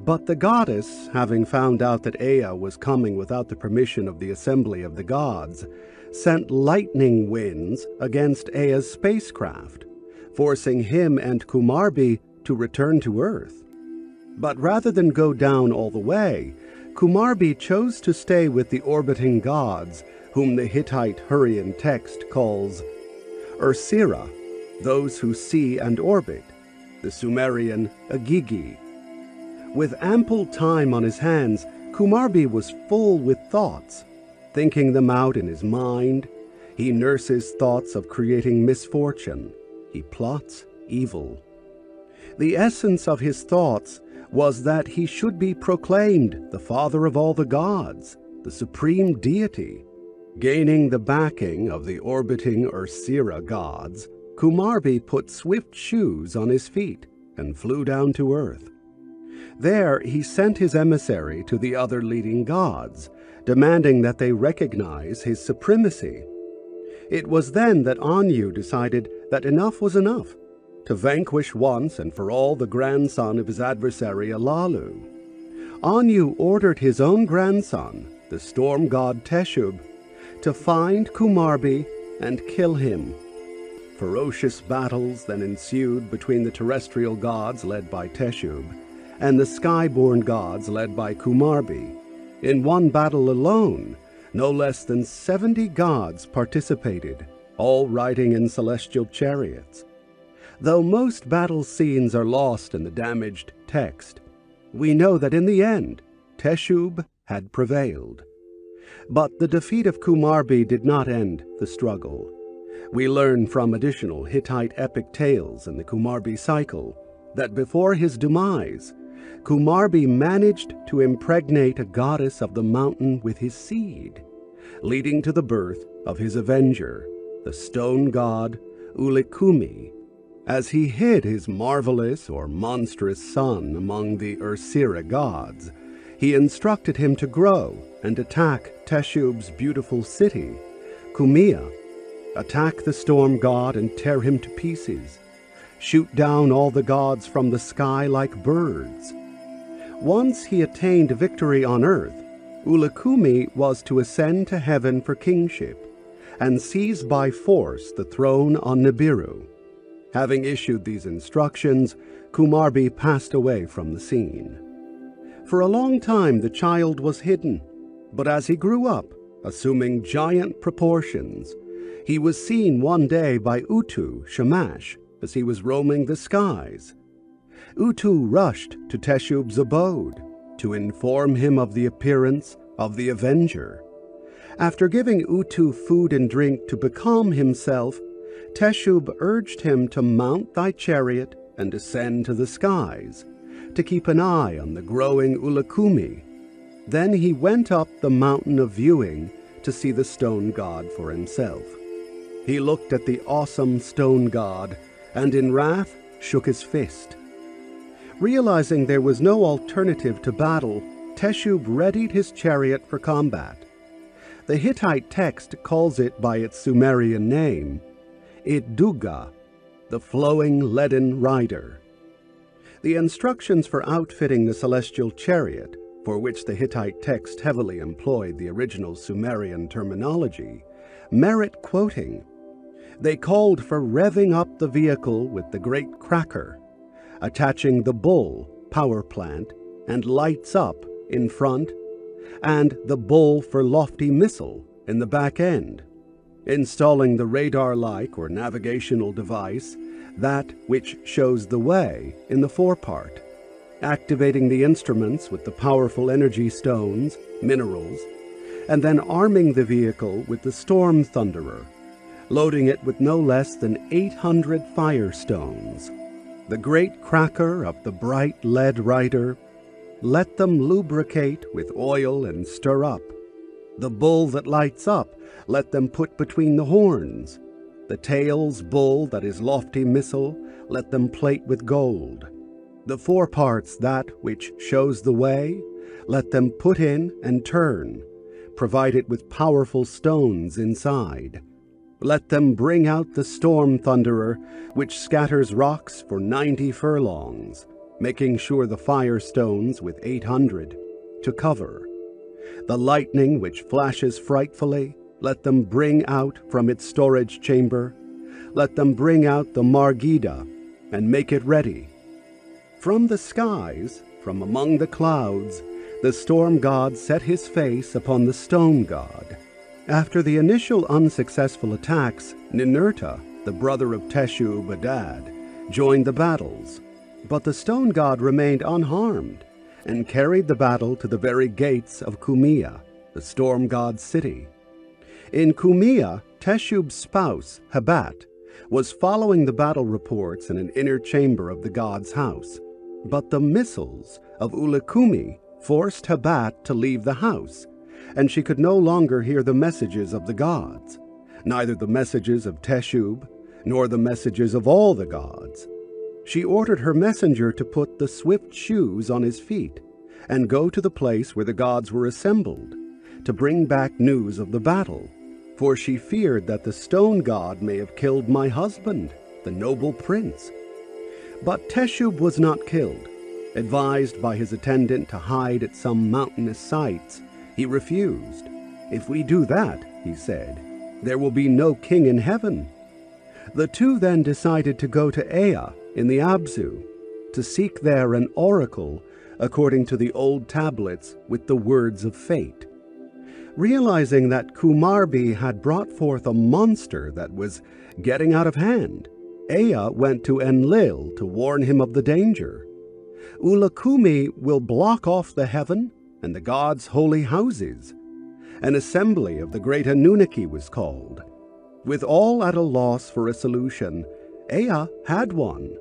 But the goddess, having found out that Ea was coming without the permission of the assembly of the gods, sent lightning winds against Ea's spacecraft, forcing him and Kumarbi to return to Earth. But rather than go down all the way, Kumarbi chose to stay with the orbiting gods whom the Hittite Hurrian text calls Ursira, those who see and orbit, the Sumerian Igigi. With ample time on his hands, Kumarbi was full with thoughts, thinking them out in his mind. He nurses thoughts of creating misfortune. He plots evil. The essence of his thoughts was that he should be proclaimed the father of all the gods, the supreme deity, Gaining the backing of the orbiting Ursira gods, Kumarbi put swift shoes on his feet and flew down to earth. There he sent his emissary to the other leading gods, demanding that they recognize his supremacy. It was then that Anu decided that enough was enough, to vanquish once and for all the grandson of his adversary Alalu. Anu ordered his own grandson, the storm god Teshub, to find Kumarbi and kill him. Ferocious battles then ensued between the terrestrial gods led by Teshub and the skyborn gods led by Kumarbi. In one battle alone, no less than 70 gods participated, all riding in celestial chariots. Though most battle scenes are lost in the damaged text, we know that in the end, Teshub had prevailed. But the defeat of Kumarbi did not end the struggle. We learn from additional Hittite epic tales in the Kumarbi cycle that before his demise, Kumarbi managed to impregnate a goddess of the mountain with his seed, leading to the birth of his avenger, the stone god Ullikummi, as he hid his marvelous or monstrous son among the Ursira gods. He instructed him to grow and attack Teshub's beautiful city, Kummiya, attack the storm god and tear him to pieces, shoot down all the gods from the sky like birds. Once he attained victory on earth, Ullikummi was to ascend to heaven for kingship and seize by force the throne on Nibiru. Having issued these instructions, Kumarbi passed away from the scene. For a long time the child was hidden, but as he grew up, assuming giant proportions, he was seen one day by Utu Shamash as he was roaming the skies. Utu rushed to Teshub's abode to inform him of the appearance of the Avenger. After giving Utu food and drink to becalm himself, Teshub urged him to mount thy chariot and ascend to the skies, to keep an eye on the growing Ullikummi. Then he went up the mountain of viewing to see the stone god for himself. He looked at the awesome stone god and in wrath shook his fist. Realizing there was no alternative to battle, Teshub readied his chariot for combat. The Hittite text calls it by its Sumerian name, Idduga, the flowing leaden rider. The instructions for outfitting the celestial chariot, for which the Hittite text heavily employed the original Sumerian terminology, merit quoting. They called for revving up the vehicle with the great cracker, attaching the bull power plant and lights up in front, and the bull for lofty missile in the back end installing the radar-like or navigational device, that which shows the way, in the forepart, activating the instruments with the powerful energy stones, minerals, and then arming the vehicle with the Storm Thunderer, loading it with no less than 800 firestones. The great cracker of the bright lead rider, let them lubricate with oil and stir up, the bull that lights up, let them put between the horns. The tail's bull that is lofty missile, let them plate with gold. The foreparts that which shows the way, let them put in and turn, Provide it with powerful stones inside. Let them bring out the storm thunderer, which scatters rocks for ninety furlongs, making sure the fire stones with eight hundred to cover. The lightning which flashes frightfully, let them bring out from its storage chamber. Let them bring out the Margida and make it ready. From the skies, from among the clouds, the storm god set his face upon the stone god. After the initial unsuccessful attacks, Ninurta, the brother of Teshub Adad, joined the battles, but the stone god remained unharmed and carried the battle to the very gates of Kummiya, the storm god's city. In Kummiya, Teshub's spouse, Hebat, was following the battle reports in an inner chamber of the god's house, but the missiles of Ullikummi forced Hebat to leave the house, and she could no longer hear the messages of the gods, neither the messages of Teshub nor the messages of all the gods. She ordered her messenger to put the swift shoes on his feet and go to the place where the gods were assembled to bring back news of the battle, for she feared that the stone god may have killed my husband, the noble prince. But Teshub was not killed. Advised by his attendant to hide at some mountainous sites, he refused. If we do that, he said, there will be no king in heaven. The two then decided to go to Ea in the Abzu to seek there an oracle according to the old tablets with the words of fate. Realizing that Kumarbi had brought forth a monster that was getting out of hand, Ea went to Enlil to warn him of the danger. Ullikummi will block off the heaven and the gods' holy houses. An assembly of the great Anunnaki was called. With all at a loss for a solution, Ea had one.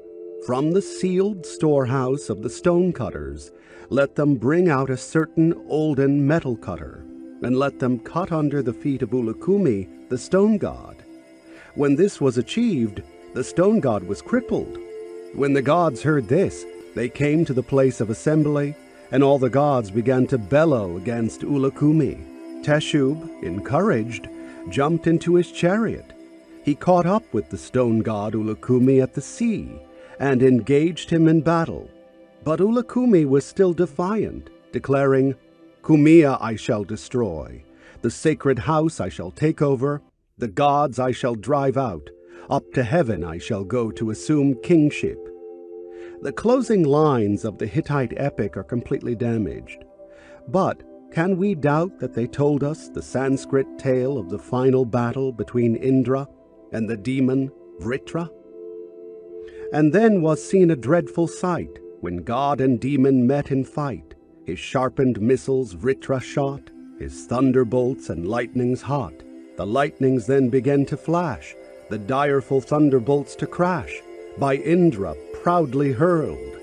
From the sealed storehouse of the stonecutters, let them bring out a certain olden metal cutter, and let them cut under the feet of Ullikummi, the stone god. When this was achieved, the stone god was crippled. When the gods heard this, they came to the place of assembly, and all the gods began to bellow against Ullikummi. Teshub, encouraged, jumped into his chariot. He caught up with the stone god Ullikummi at the sea, and engaged him in battle. But Ullikummi was still defiant, declaring, Kummiya I shall destroy, the sacred house I shall take over, the gods I shall drive out, up to heaven I shall go to assume kingship. The closing lines of the Hittite epic are completely damaged. But can we doubt that they told us the Sanskrit tale of the final battle between Indra and the demon Vritra? And then was seen a dreadful sight when God and demon met in fight. His sharpened missiles Vritra shot, his thunderbolts and lightnings hot. The lightnings then began to flash, the direful thunderbolts to crash, by Indra proudly hurled.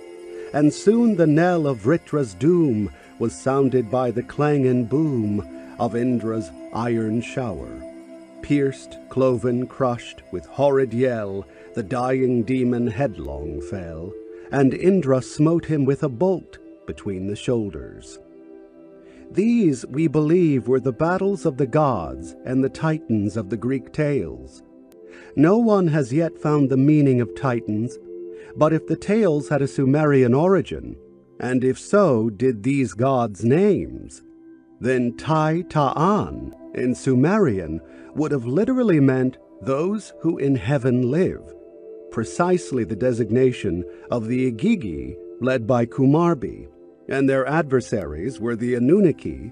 And soon the knell of Vritra's doom was sounded by the clang and boom of Indra's iron shower. Pierced, cloven, crushed, with horrid yell, the dying demon headlong fell, and Indra smote him with a bolt between the shoulders. These, we believe, were the battles of the gods and the titans of the Greek tales. No one has yet found the meaning of titans, but if the tales had a Sumerian origin, and if so did these gods' names, then Tai Ta'an in Sumerian would have literally meant those who in heaven live, precisely the designation of the Igigi led by Kumarbi, and their adversaries were the Anunnaki,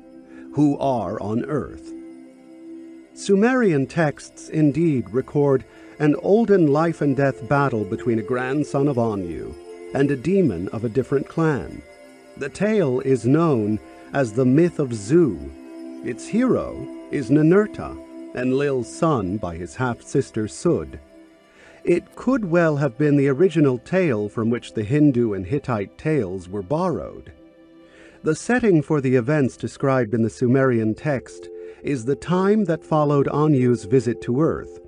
who are on earth. Sumerian texts indeed record an olden life and death battle between a grandson of Anu and a demon of a different clan. The tale is known as the myth of Zu. Its hero is Ninurta, Enlil's son by his half-sister Sud. It could well have been the original tale from which the Hindu and Hittite tales were borrowed. The setting for the events described in the Sumerian text is the time that followed Anu's visit to Earth.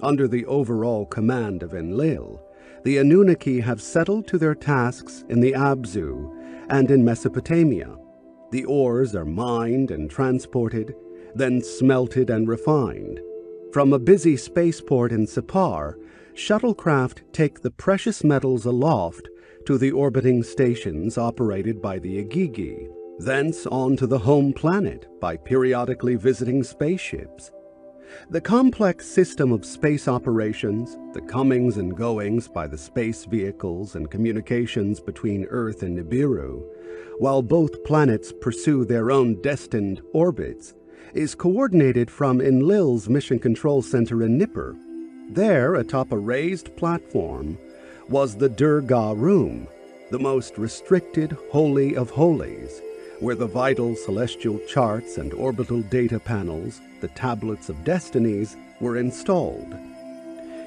Under the overall command of Enlil, the Anunnaki have settled to their tasks in the Abzu and in Mesopotamia. The ores are mined and transported, then smelted and refined. From a busy spaceport in Sippar, shuttlecraft take the precious metals aloft to the orbiting stations operated by the Igigi, thence on to the home planet by periodically visiting spaceships. The complex system of space operations, the comings and goings by the space vehicles and communications between Earth and Nibiru, while both planets pursue their own destined orbits, is coordinated from Enlil's Mission Control Center in Nippur. There, atop a raised platform, was the Dirga Room, the most restricted Holy of Holies, where the vital celestial charts and orbital data panels, the tablets of destinies, were installed.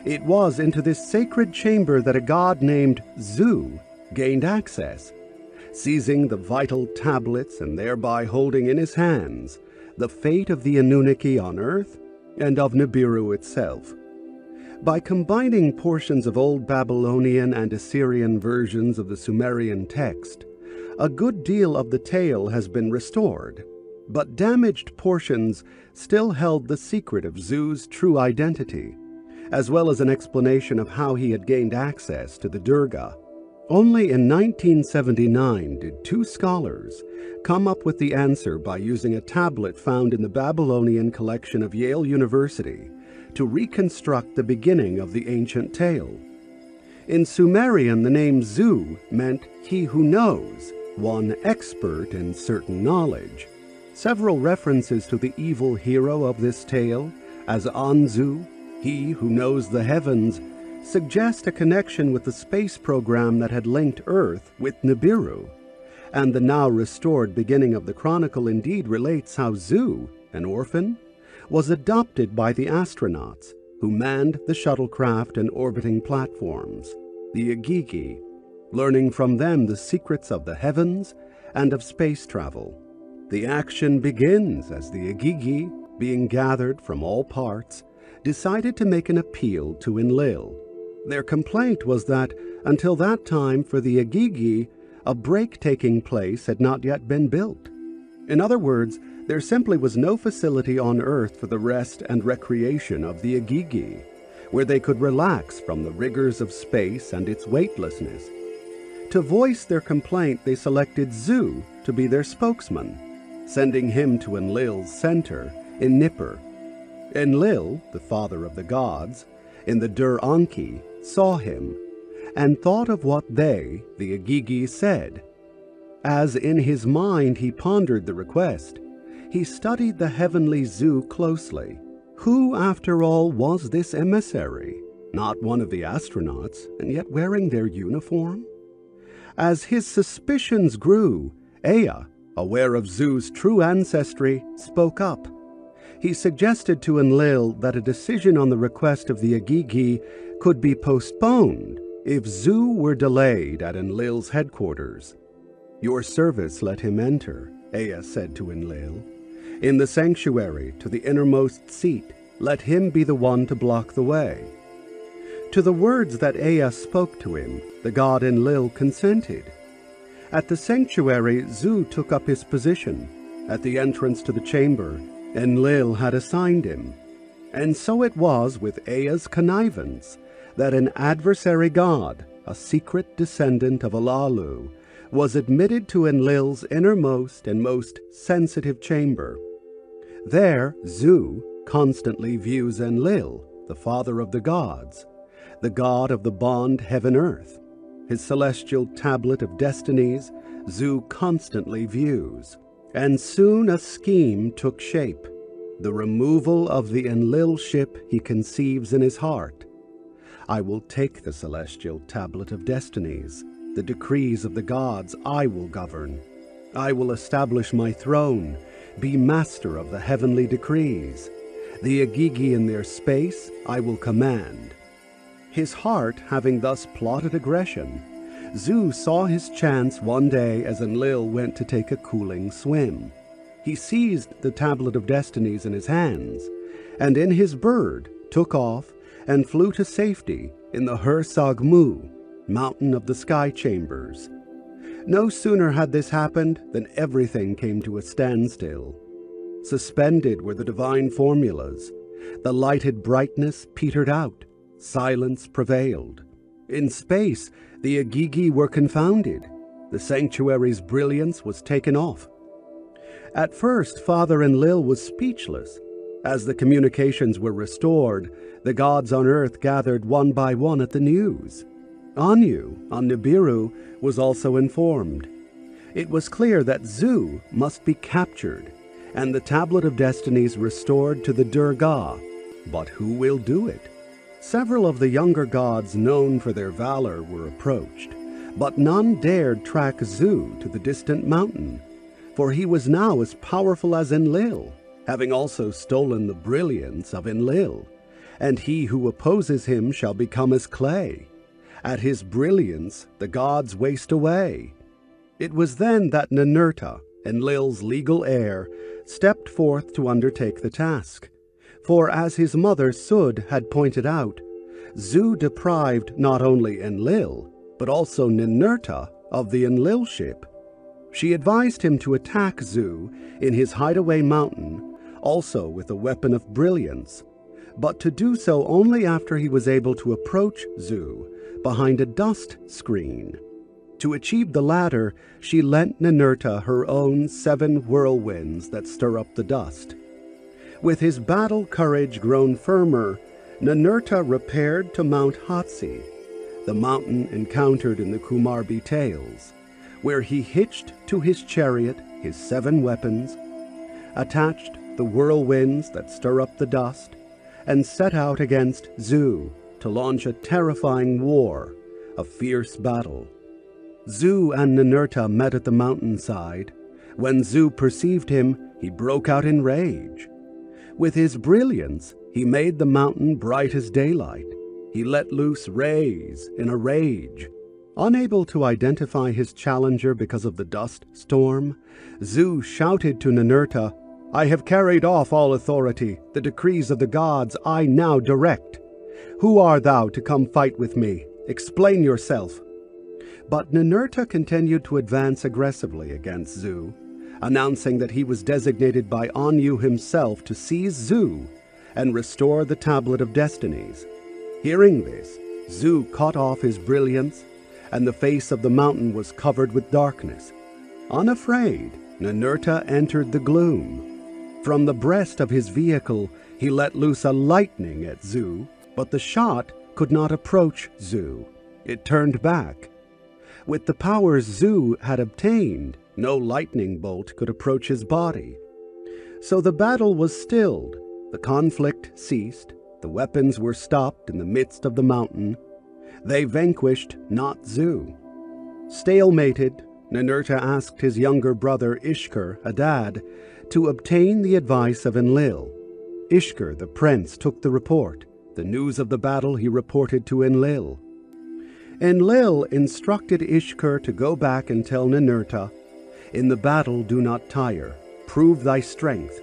It was into this sacred chamber that a god named Zu gained access, seizing the vital tablets and thereby holding in his hands the fate of the Anunnaki on Earth and of Nibiru itself. By combining portions of Old Babylonian and Assyrian versions of the Sumerian text, a good deal of the tale has been restored, but damaged portions still held the secret of Zu's true identity, as well as an explanation of how he had gained access to the Dirga. Only in 1979 did two scholars come up with the answer by using a tablet found in the Babylonian collection of Yale University to reconstruct the beginning of the ancient tale. In Sumerian, the name Zu meant he who knows, one expert in certain knowledge. Several references to the evil hero of this tale, as Anzu, he who knows the heavens, suggest a connection with the space program that had linked Earth with Nibiru. And the now restored beginning of the chronicle indeed relates how Zu, an orphan, was adopted by the astronauts who manned the shuttlecraft and orbiting platforms, the Igigi, learning from them the secrets of the heavens and of space travel. The action begins as the Igigi, being gathered from all parts, decided to make an appeal to Enlil. Their complaint was that, until that time for the Igigi, a break taking place had not yet been built. In other words, there simply was no facility on Earth for the rest and recreation of the Igigi, where they could relax from the rigors of space and its weightlessness. To voice their complaint, they selected Zu to be their spokesman, sending him to Enlil's center in Nippur. Enlil, the father of the gods, in the Dur Anki, saw him and thought of what they, the Igigi, said. As in his mind he pondered the request, he studied the heavenly Zu closely. Who, after all, was this emissary? Not one of the astronauts, and yet wearing their uniform? As his suspicions grew, Ea, aware of Zu's true ancestry, spoke up. He suggested to Enlil that a decision on the request of the Igigi could be postponed if Zu were delayed at Enlil's headquarters. Your service let him enter, Ea said to Enlil. In the sanctuary, to the innermost seat, let him be the one to block the way. To the words that Ea spoke to him, the god Enlil consented. At the sanctuary, Zu took up his position. At the entrance to the chamber, Enlil had assigned him. And so it was with Ea's connivance that an adversary god, a secret descendant of Alalu, was admitted to Enlil's innermost and most sensitive chamber. There, Zu constantly views Enlil, the father of the gods, the god of the bond heaven-earth. His celestial tablet of destinies Zu constantly views. And soon a scheme took shape, the removal of the Enlil ship he conceives in his heart. I will take the celestial tablet of destinies, the decrees of the gods I will govern. I will establish my throne, be master of the heavenly decrees. The Igigi in their space I will command. His heart having thus plotted aggression, Zu saw his chance one day as Enlil went to take a cooling swim. He seized the Tablet of Destinies in his hands, and in his bird took off and flew to safety in the Her-Sag-Mu, mountain of the sky chambers. No sooner had this happened than everything came to a standstill. Suspended were the divine formulas. The lighted brightness petered out. Silence prevailed. In space, the Igigi were confounded. The sanctuary's brilliance was taken off. At first, Father Enlil was speechless. As the communications were restored, the gods on earth gathered one by one at the news. Anu, on Nibiru, was also informed. It was clear that Zu must be captured, and the Tablet of Destinies restored to the Dirga. But who will do it? Several of the younger gods known for their valor were approached, but none dared track Zu to the distant mountain, for he was now as powerful as Enlil, having also stolen the brilliance of Enlil, and he who opposes him shall become as clay. At his brilliance the gods waste away. It was then that Ninurta, Enlil's legal heir, stepped forth to undertake the task. For as his mother Sud had pointed out, Zu deprived not only Enlil, but also Ninurta of the Enlilship. She advised him to attack Zu in his hideaway mountain, also with a weapon of brilliance, but to do so only after he was able to approach Zu behind a dust screen. To achieve the latter, she lent Ninurta her own seven whirlwinds that stir up the dust. With his battle courage grown firmer, Ninurta repaired to Mount Hazzi, the mountain encountered in the Kumarbi tales, where he hitched to his chariot his seven weapons, attached the whirlwinds that stir up the dust, and set out against Zu to launch a terrifying war, a fierce battle. Zu and Ninurta met at the mountainside. When Zu perceived him, he broke out in rage. With his brilliance, he made the mountain bright as daylight. He let loose rays in a rage. Unable to identify his challenger because of the dust storm, Zu shouted to Ninurta, I have carried off all authority. The decrees of the gods I now direct. Who are thou to come fight with me? Explain yourself. But Ninurta continued to advance aggressively against Zu, announcing that he was designated by Anu himself to seize Zu and restore the Tablet of Destinies. Hearing this, Zu cut off his brilliance, and the face of the mountain was covered with darkness. Unafraid, Ninurta entered the gloom. From the breast of his vehicle, he let loose a lightning at Zu, but the shot could not approach Zu. It turned back. With the powers Zu had obtained, no lightning bolt could approach his body. So the battle was stilled, the conflict ceased, the weapons were stopped in the midst of the mountain. They vanquished not Zu. Stalemated, Ninurta asked his younger brother Ishkur, Adad, to obtain the advice of Enlil. Ishkur, the prince, took the report. The news of the battle he reported to Enlil. Enlil instructed Ishkur to go back and tell Ninurta, In the battle do not tire, prove thy strength.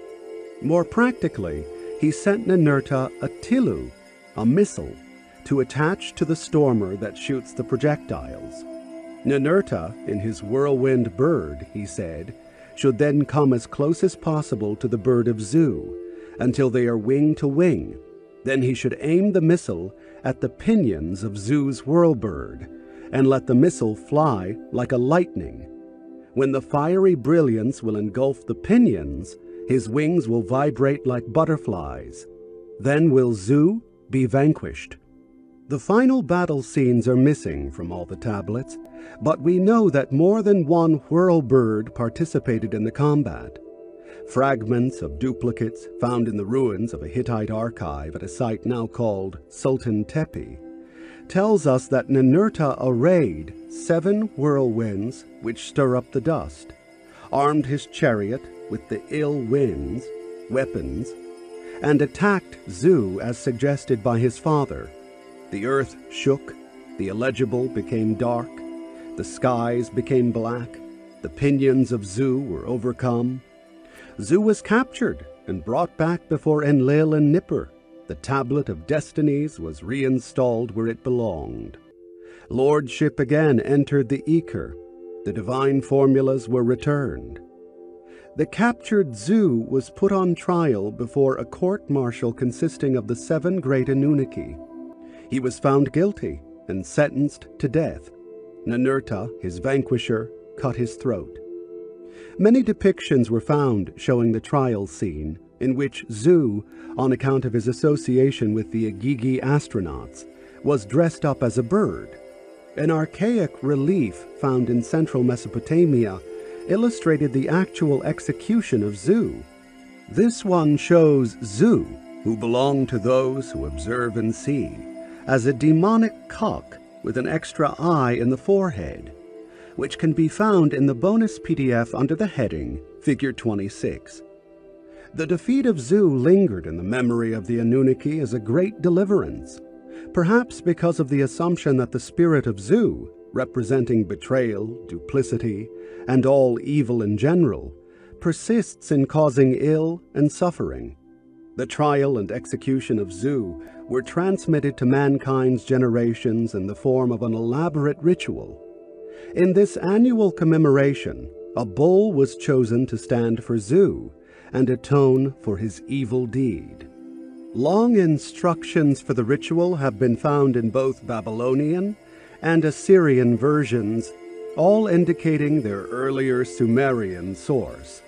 More practically, he sent Ninurta a tilu, a missile, to attach to the stormer that shoots the projectiles. Ninurta, in his whirlwind bird, he said, should then come as close as possible to the bird of Zu, until they are wing to wing. Then he should aim the missile at the pinions of Zu's whirlbird, and let the missile fly like a lightning. When the fiery brilliance will engulf the pinions, his wings will vibrate like butterflies. Then will Zu be vanquished. The final battle scenes are missing from all the tablets, but we know that more than one whirlbird participated in the combat. Fragments of duplicates found in the ruins of a Hittite archive at a site now called Sultan Tepe tells us that Ninurta arrayed seven whirlwinds which stir up the dust, armed his chariot with the ill winds, weapons, and attacked Zu as suggested by his father. The earth shook, the illegible became dark, the skies became black, the pinions of Zu were overcome. Zu was captured and brought back before Enlil and Nippur. The tablet of destinies was reinstalled where it belonged. Lordship again entered the Ether. The divine formulas were returned. The captured Zu was put on trial before a court martial consisting of the seven great Anunnaki. He was found guilty and sentenced to death. Ninurta, his vanquisher, cut his throat. Many depictions were found showing the trial scene, in which Zu, on account of his association with the Igigi astronauts, was dressed up as a bird. An archaic relief found in central Mesopotamia illustrated the actual execution of Zu. This one shows Zu, who belonged to those who observe and see, as a demonic cock with an extra eye in the forehead, which can be found in the bonus PDF under the heading Figure 26. The defeat of Zu lingered in the memory of the Anunnaki as a great deliverance, perhaps because of the assumption that the spirit of Zu, representing betrayal, duplicity, and all evil in general, persists in causing ill and suffering. The trial and execution of Zu were transmitted to mankind's generations in the form of an elaborate ritual. In this annual commemoration, a bull was chosen to stand for Zu and atone for his evil deed. Long instructions for the ritual have been found in both Babylonian and Assyrian versions all indicating their earlier Sumerian source.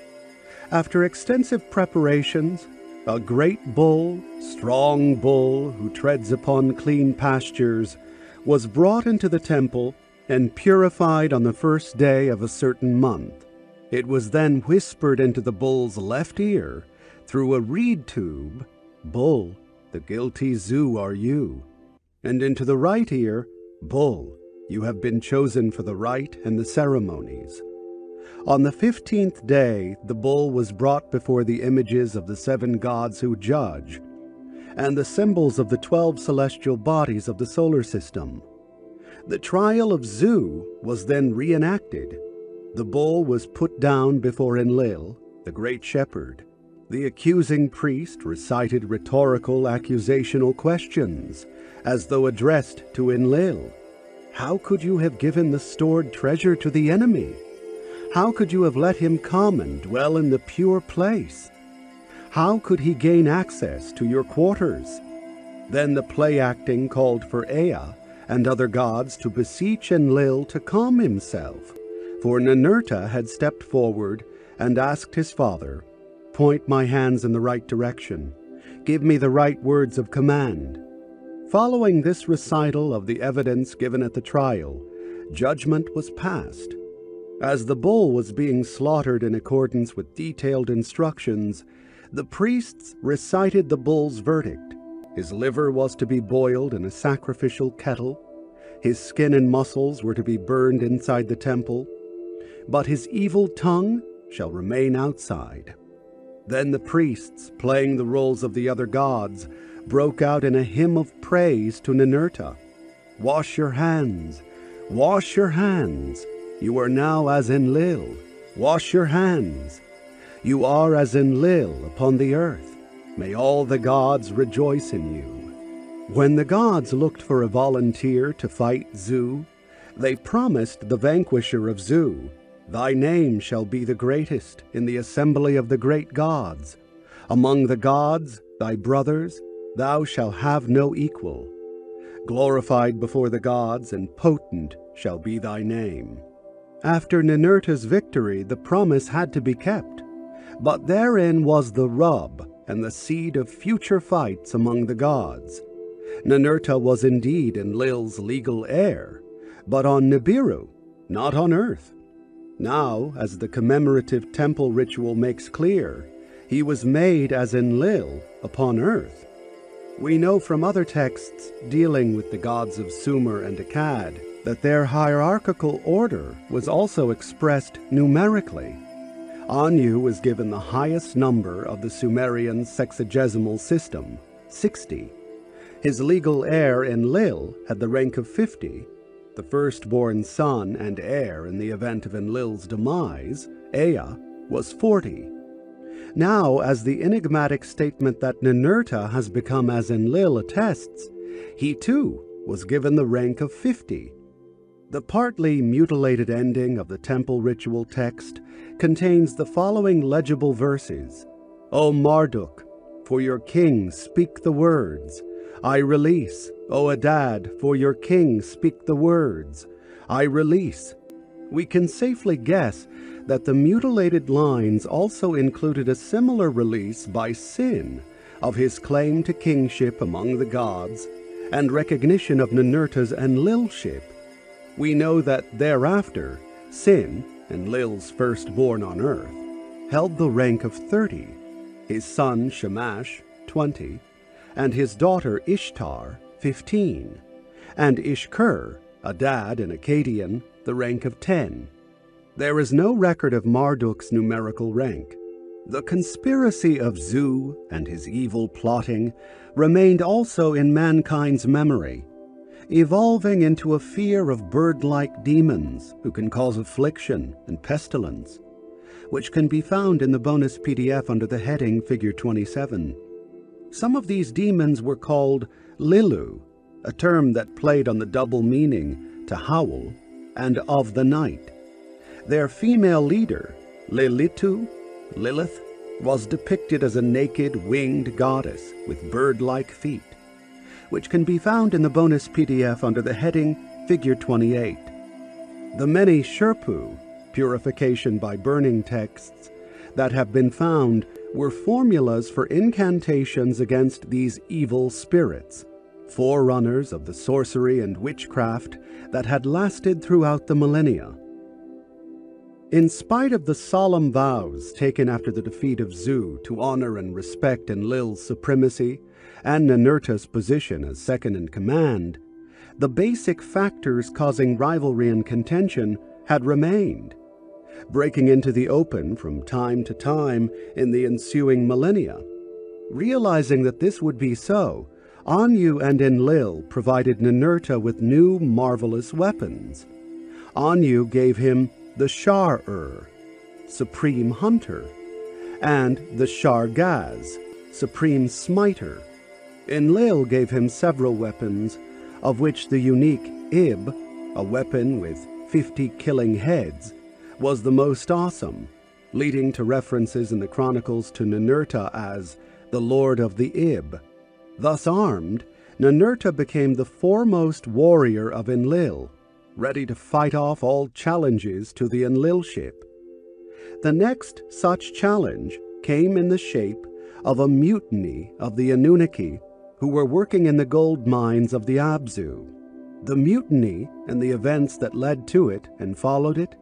After extensive preparations, a great bull, strong bull who treads upon clean pastures, was brought into the temple and purified on the first day of a certain month. It was then whispered into the bull's left ear through a reed tube, Bull, the guilty Zu are you. And into the right ear, Bull, you have been chosen for the rite and the ceremonies. On the fifteenth day, the bull was brought before the images of the seven gods who judge, and the symbols of the twelve celestial bodies of the solar system. The trial of Zu was then reenacted. The bull was put down before Enlil, the great shepherd. The accusing priest recited rhetorical accusational questions, as though addressed to Enlil. How could you have given the stored treasure to the enemy? How could you have let him come and dwell in the pure place? How could he gain access to your quarters? Then the play acting called for Ea and other gods to beseech Enlil to calm himself, for Ninurta had stepped forward and asked his father, Point my hands in the right direction. Give me the right words of command. Following this recital of the evidence given at the trial, judgment was passed. As the bull was being slaughtered in accordance with detailed instructions, the priests recited the bull's verdict. His liver was to be boiled in a sacrificial kettle, his skin and muscles were to be burned inside the temple, but his evil tongue shall remain outside. Then the priests, playing the roles of the other gods, broke out in a hymn of praise to Ninurta. Wash your hands, wash your hands. You are now as Enlil. Wash your hands. You are as Enlil upon the earth. May all the gods rejoice in you. When the gods looked for a volunteer to fight Zu, they promised the vanquisher of Zu, Thy name shall be the greatest in the assembly of the great gods. Among the gods, thy brothers, thou shalt have no equal. Glorified before the gods, and potent shall be thy name. After Ninurta's victory, the promise had to be kept, but therein was the rub and the seed of future fights among the gods. Ninurta was indeed Enlil's legal heir, but on Nibiru, not on earth. Now, as the commemorative temple ritual makes clear, he was made as Enlil upon earth. We know from other texts dealing with the gods of Sumer and Akkad that their hierarchical order was also expressed numerically. Anu was given the highest number of the Sumerian sexagesimal system, 60. His legal heir Enlil had the rank of 50. The firstborn son and heir in the event of Enlil's demise, Ea, was 40. Now, as the enigmatic statement that Ninurta has become as Enlil attests, he too was given the rank of 50. The partly mutilated ending of the temple ritual text contains the following legible verses O Marduk, for your king speak the words. I release. O Adad, for your king speak the words. I release. We can safely guess that the mutilated lines also included a similar release by Sin of his claim to kingship among the gods and recognition of Ninurta's Enlilship. We know that thereafter, Sin, Enlil's firstborn on earth, held the rank of 30, his son Shamash, 20, and his daughter Ishtar, 15, and Ishkur, Adad and Akkadian, the rank of 10. There is no record of Marduk's numerical rank. The conspiracy of Zu and his evil plotting remained also in mankind's memory, evolving into a fear of bird-like demons who can cause affliction and pestilence, which can be found in the bonus PDF under the heading Figure 27. Some of these demons were called Lilu, a term that played on the double meaning to howl and of the night. Their female leader, Lilitu, Lilith, was depicted as a naked winged goddess with bird-like feet, which can be found in the bonus PDF under the heading Figure 28. The many Shurpu, purification by burning texts, that have been found were formulas for incantations against these evil spirits, forerunners of the sorcery and witchcraft that had lasted throughout the millennia. In spite of the solemn vows taken after the defeat of Zu to honor and respect Enlil's supremacy and Ninurta's position as second in command, the basic factors causing rivalry and contention had remained, breaking into the open from time to time in the ensuing millennia. Realizing that this would be so, Anu and Enlil provided Ninurta with new marvelous weapons. Anu gave him the Shar-Ur, Supreme Hunter, and the Shar-Gaz, Supreme Smiter. Enlil gave him several weapons, of which the unique Ib, a weapon with 50 killing heads, was the most awesome, leading to references in the chronicles to Ninurta as the Lord of the Ib. Thus armed, Ninurta became the foremost warrior of Enlil, ready to fight off all challenges to the Enlilship. The next such challenge came in the shape of a mutiny of the Anunnaki who were working in the gold mines of the Abzu. The mutiny and the events that led to it and followed it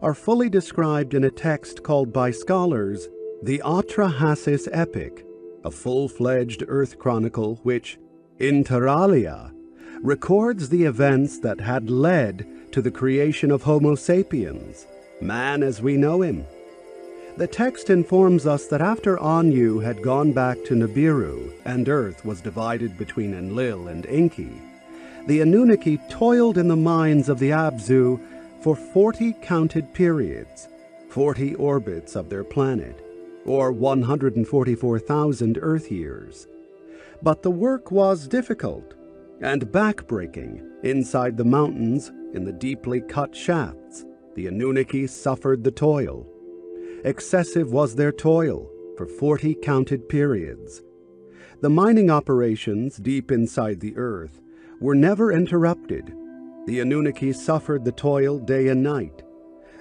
are fully described in a text called by scholars the Atrahasis Epic, a full-fledged Earth chronicle which, inter alia, records the events that had led to the creation of Homo sapiens, man as we know him. The text informs us that after Anu had gone back to Nibiru and Earth was divided between Enlil and Enki, the Anunnaki toiled in the mines of the Abzu for 40 counted periods, 40 orbits of their planet, or 144,000 Earth years. But the work was difficult and backbreaking inside the mountains in the deeply cut shafts. The Anunnaki suffered the toil. Excessive was their toil for 40 counted periods. The mining operations deep inside the earth were never interrupted. The Anunnaki suffered the toil day and night.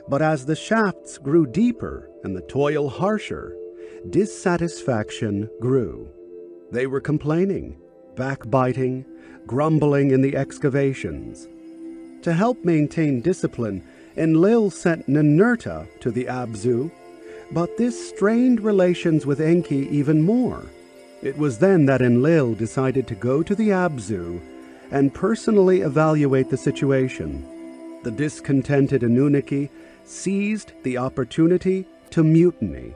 But as the shafts grew deeper and the toil harsher, dissatisfaction grew. They were complaining, backbiting, grumbling in the excavations. To help maintain discipline, Enlil sent Ninurta to the Abzu, but this strained relations with Enki even more. It was then that Enlil decided to go to the Abzu and personally evaluate the situation. The discontented Anunnaki seized the opportunity to mutiny.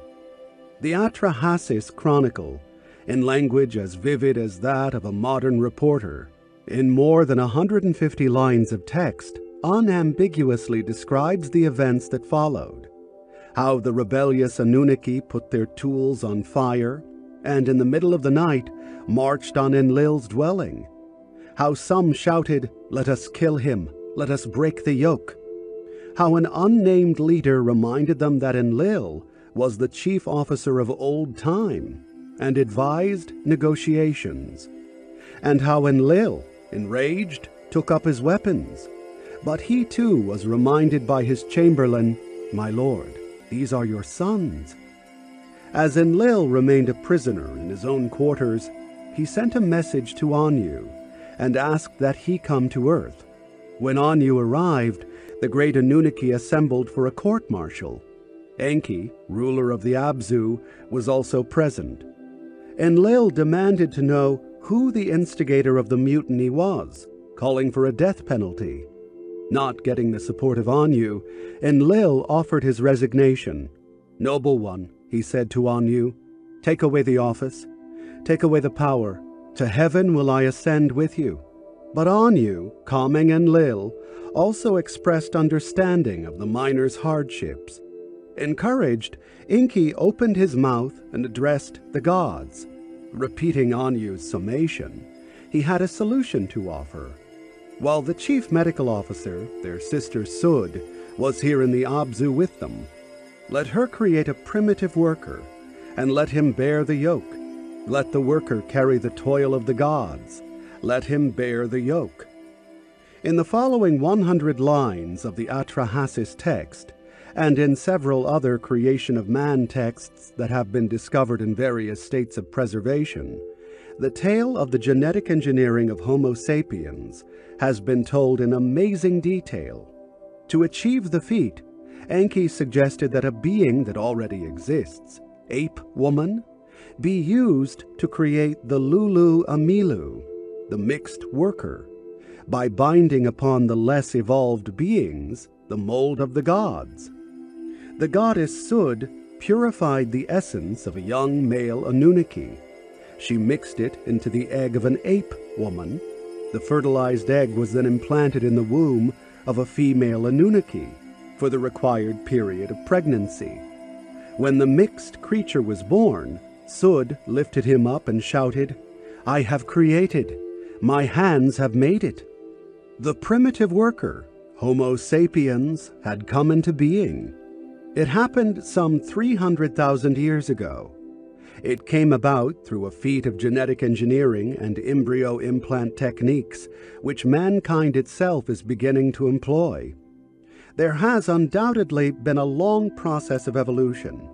The Atrahasis Chronicle, in language as vivid as that of a modern reporter, in more than 150 lines of text, unambiguously describes the events that followed. How the rebellious Anunnaki put their tools on fire and in the middle of the night marched on Enlil's dwelling, how some shouted, Let us kill him, let us break the yoke. How an unnamed leader reminded them that Enlil was the chief officer of old time and advised negotiations. And how Enlil, enraged, took up his weapons. But he too was reminded by his chamberlain, My lord, these are your sons. As Enlil remained a prisoner in his own quarters, he sent a message to Anu and asked that he come to earth. When Anu arrived, the great Anunnaki assembled for a court-martial. Enki, ruler of the Abzu, was also present. Enlil demanded to know who the instigator of the mutiny was, calling for a death penalty. Not getting the support of Anu, Enlil offered his resignation. Noble one, he said to Anu, take away the office, take away the power, to heaven will I ascend with you. But Anu, calming Enlil, also expressed understanding of the miner's hardships. Encouraged, Enki opened his mouth and addressed the gods. Repeating Anu's summation, he had a solution to offer. While the chief medical officer, their sister Sud, was here in the Abzu with them, let her create a primitive worker, and let him bear the yoke let the worker carry the toil of the gods. Let him bear the yoke. In the following 100 lines of the Atrahasis text, and in several other creation of man texts that have been discovered in various states of preservation, the tale of the genetic engineering of Homo sapiens has been told in amazing detail. To achieve the feat, Enki suggested that a being that already exists, ape woman, be used to create the Lulu Amilu, the mixed worker, by binding upon the less evolved beings the mold of the gods. The goddess Sud purified the essence of a young male Anunnaki. She mixed it into the egg of an ape woman. The fertilized egg was then implanted in the womb of a female Anunnaki for the required period of pregnancy. When the mixed creature was born, Sud lifted him up and shouted, I have created, my hands have made it. The primitive worker, Homo sapiens, had come into being. It happened some 300,000 years ago. It came about through a feat of genetic engineering and embryo implant techniques which mankind itself is beginning to employ. There has undoubtedly been a long process of evolution,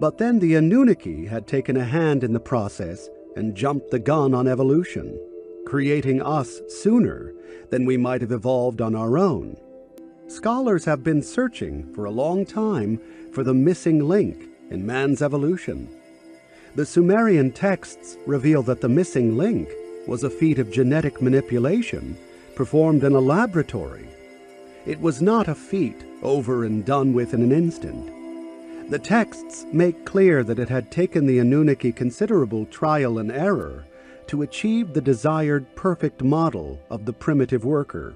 but then the Anunnaki had taken a hand in the process and jumped the gun on evolution, creating us sooner than we might have evolved on our own. Scholars have been searching for a long time for the missing link in man's evolution. The Sumerian texts reveal that the missing link was a feat of genetic manipulation performed in a laboratory it was not a feat over and done with in an instant. The texts make clear that it had taken the Anunnaki considerable trial and error to achieve the desired perfect model of the primitive worker.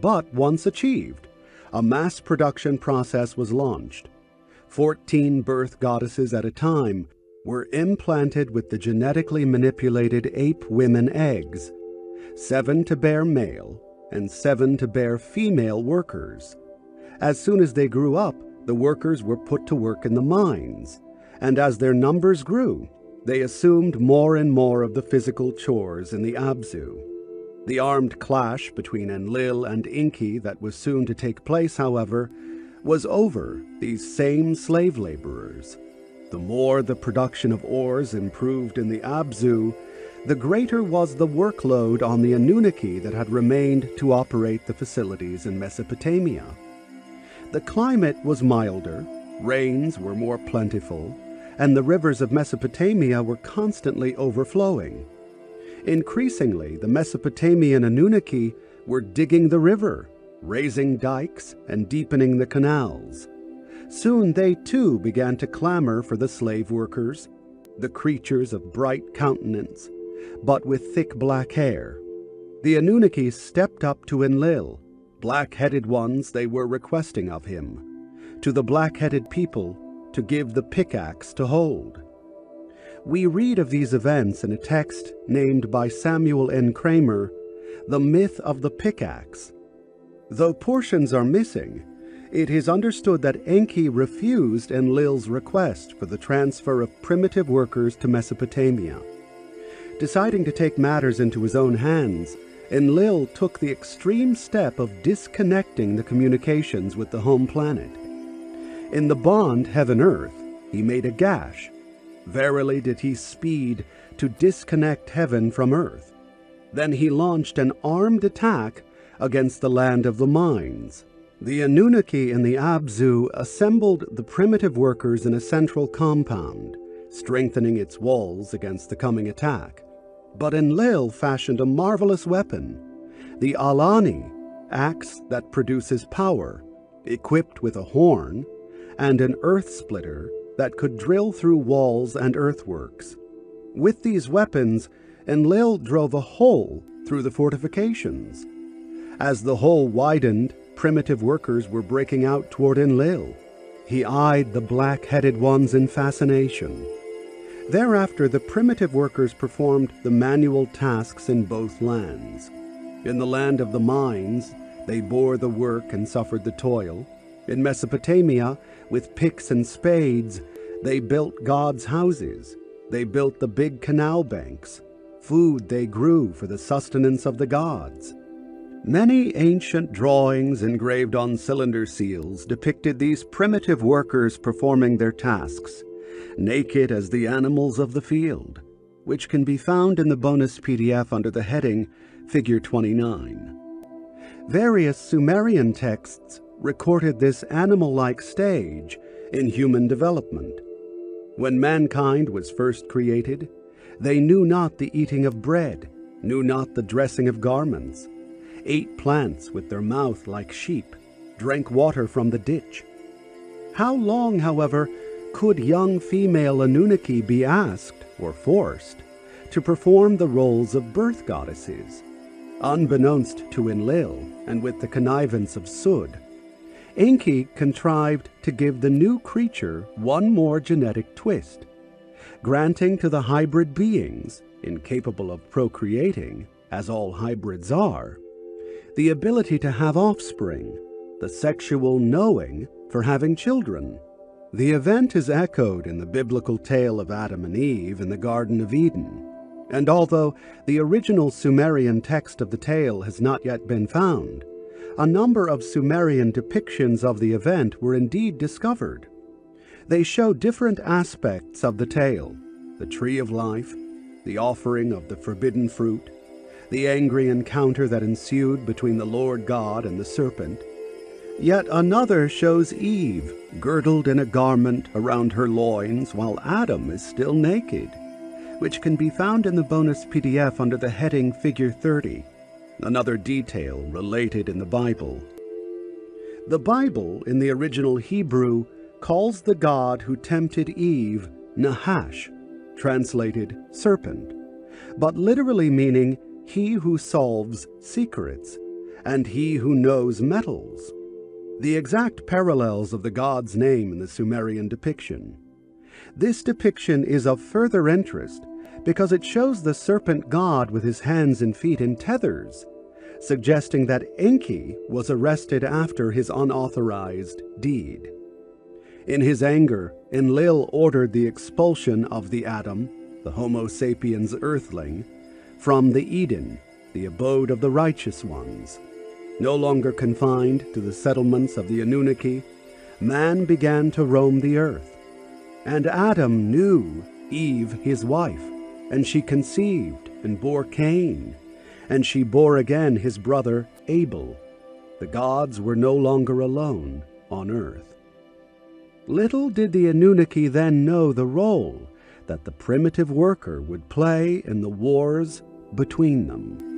But once achieved, a mass production process was launched. Fourteen birth goddesses at a time were implanted with the genetically manipulated ape women eggs, seven to bear male and seven to bear female workers. As soon as they grew up, the workers were put to work in the mines, and as their numbers grew, they assumed more and more of the physical chores in the Abzu. The armed clash between Enlil and Enki that was soon to take place, however, was over these same slave laborers. The more the production of ores improved in the Abzu, the greater was the workload on the Anunnaki that had remained to operate the facilities in Mesopotamia. The climate was milder, rains were more plentiful, and the rivers of Mesopotamia were constantly overflowing. Increasingly, the Mesopotamian Anunnaki were digging the river, raising dikes, and deepening the canals. Soon they too began to clamor for the slave workers, the creatures of bright countenance, but with thick black hair. The Anunnaki stepped up to Enlil, black-headed ones they were requesting of him, to the black-headed people to give the pickaxe to hold. We read of these events in a text named by Samuel N. Kramer, The Myth of the Pickaxe. Though portions are missing, it is understood that Enki refused Enlil's request for the transfer of primitive workers to Mesopotamia. Deciding to take matters into his own hands, Enlil took the extreme step of disconnecting the communications with the home planet. In the bond heaven-earth, he made a gash. Verily did he speed to disconnect heaven from earth. Then he launched an armed attack against the land of the mines. The Anunnaki and the Abzu assembled the primitive workers in a central compound, strengthening its walls against the coming attack. But Enlil fashioned a marvelous weapon, the Alani, axe that produces power, equipped with a horn, and an earth splitter that could drill through walls and earthworks. With these weapons, Enlil drove a hole through the fortifications. As the hole widened, primitive workers were breaking out toward Enlil. He eyed the black-headed ones in fascination. Thereafter, the primitive workers performed the manual tasks in both lands. In the land of the mines, they bore the work and suffered the toil. In Mesopotamia, with picks and spades, they built God's houses. They built the big canal banks. Food they grew for the sustenance of the gods. Many ancient drawings engraved on cylinder seals depicted these primitive workers performing their tasks naked as the animals of the field, which can be found in the bonus PDF under the heading Figure 29. Various Sumerian texts recorded this animal-like stage in human development. When mankind was first created, they knew not the eating of bread, knew not the dressing of garments, ate plants with their mouth like sheep, drank water from the ditch. How long, however, could young female Anunnaki be asked, or forced, to perform the roles of birth goddesses? Unbeknownst to Enlil, and with the connivance of Sud, Enki contrived to give the new creature one more genetic twist, granting to the hybrid beings, incapable of procreating, as all hybrids are, the ability to have offspring, the sexual knowing for having children. The event is echoed in the biblical tale of Adam and Eve in the Garden of Eden, and although the original Sumerian text of the tale has not yet been found, a number of Sumerian depictions of the event were indeed discovered. They show different aspects of the tale the tree of life, the offering of the forbidden fruit, the angry encounter that ensued between the Lord God and the serpent. Yet another shows Eve girdled in a garment around her loins while Adam is still naked which can be found in the bonus PDF under the heading Figure 30, another detail related in the Bible. The Bible, in the original Hebrew, calls the god who tempted Eve Nahash, translated serpent, but literally meaning he who solves secrets, and he who knows metals, the exact parallels of the god's name in the Sumerian depiction. This depiction is of further interest because it shows the serpent god with his hands and feet in tethers, suggesting that Enki was arrested after his unauthorized deed. In his anger, Enlil ordered the expulsion of the Adam, the Homo sapiens earthling, from the Eden, the abode of the righteous ones. No longer confined to the settlements of the Anunnaki, man began to roam the earth. And Adam knew Eve his wife, and she conceived and bore Cain, and she bore again his brother Abel. The gods were no longer alone on earth. Little did the Anunnaki then know the role that the primitive worker would play in the wars between them.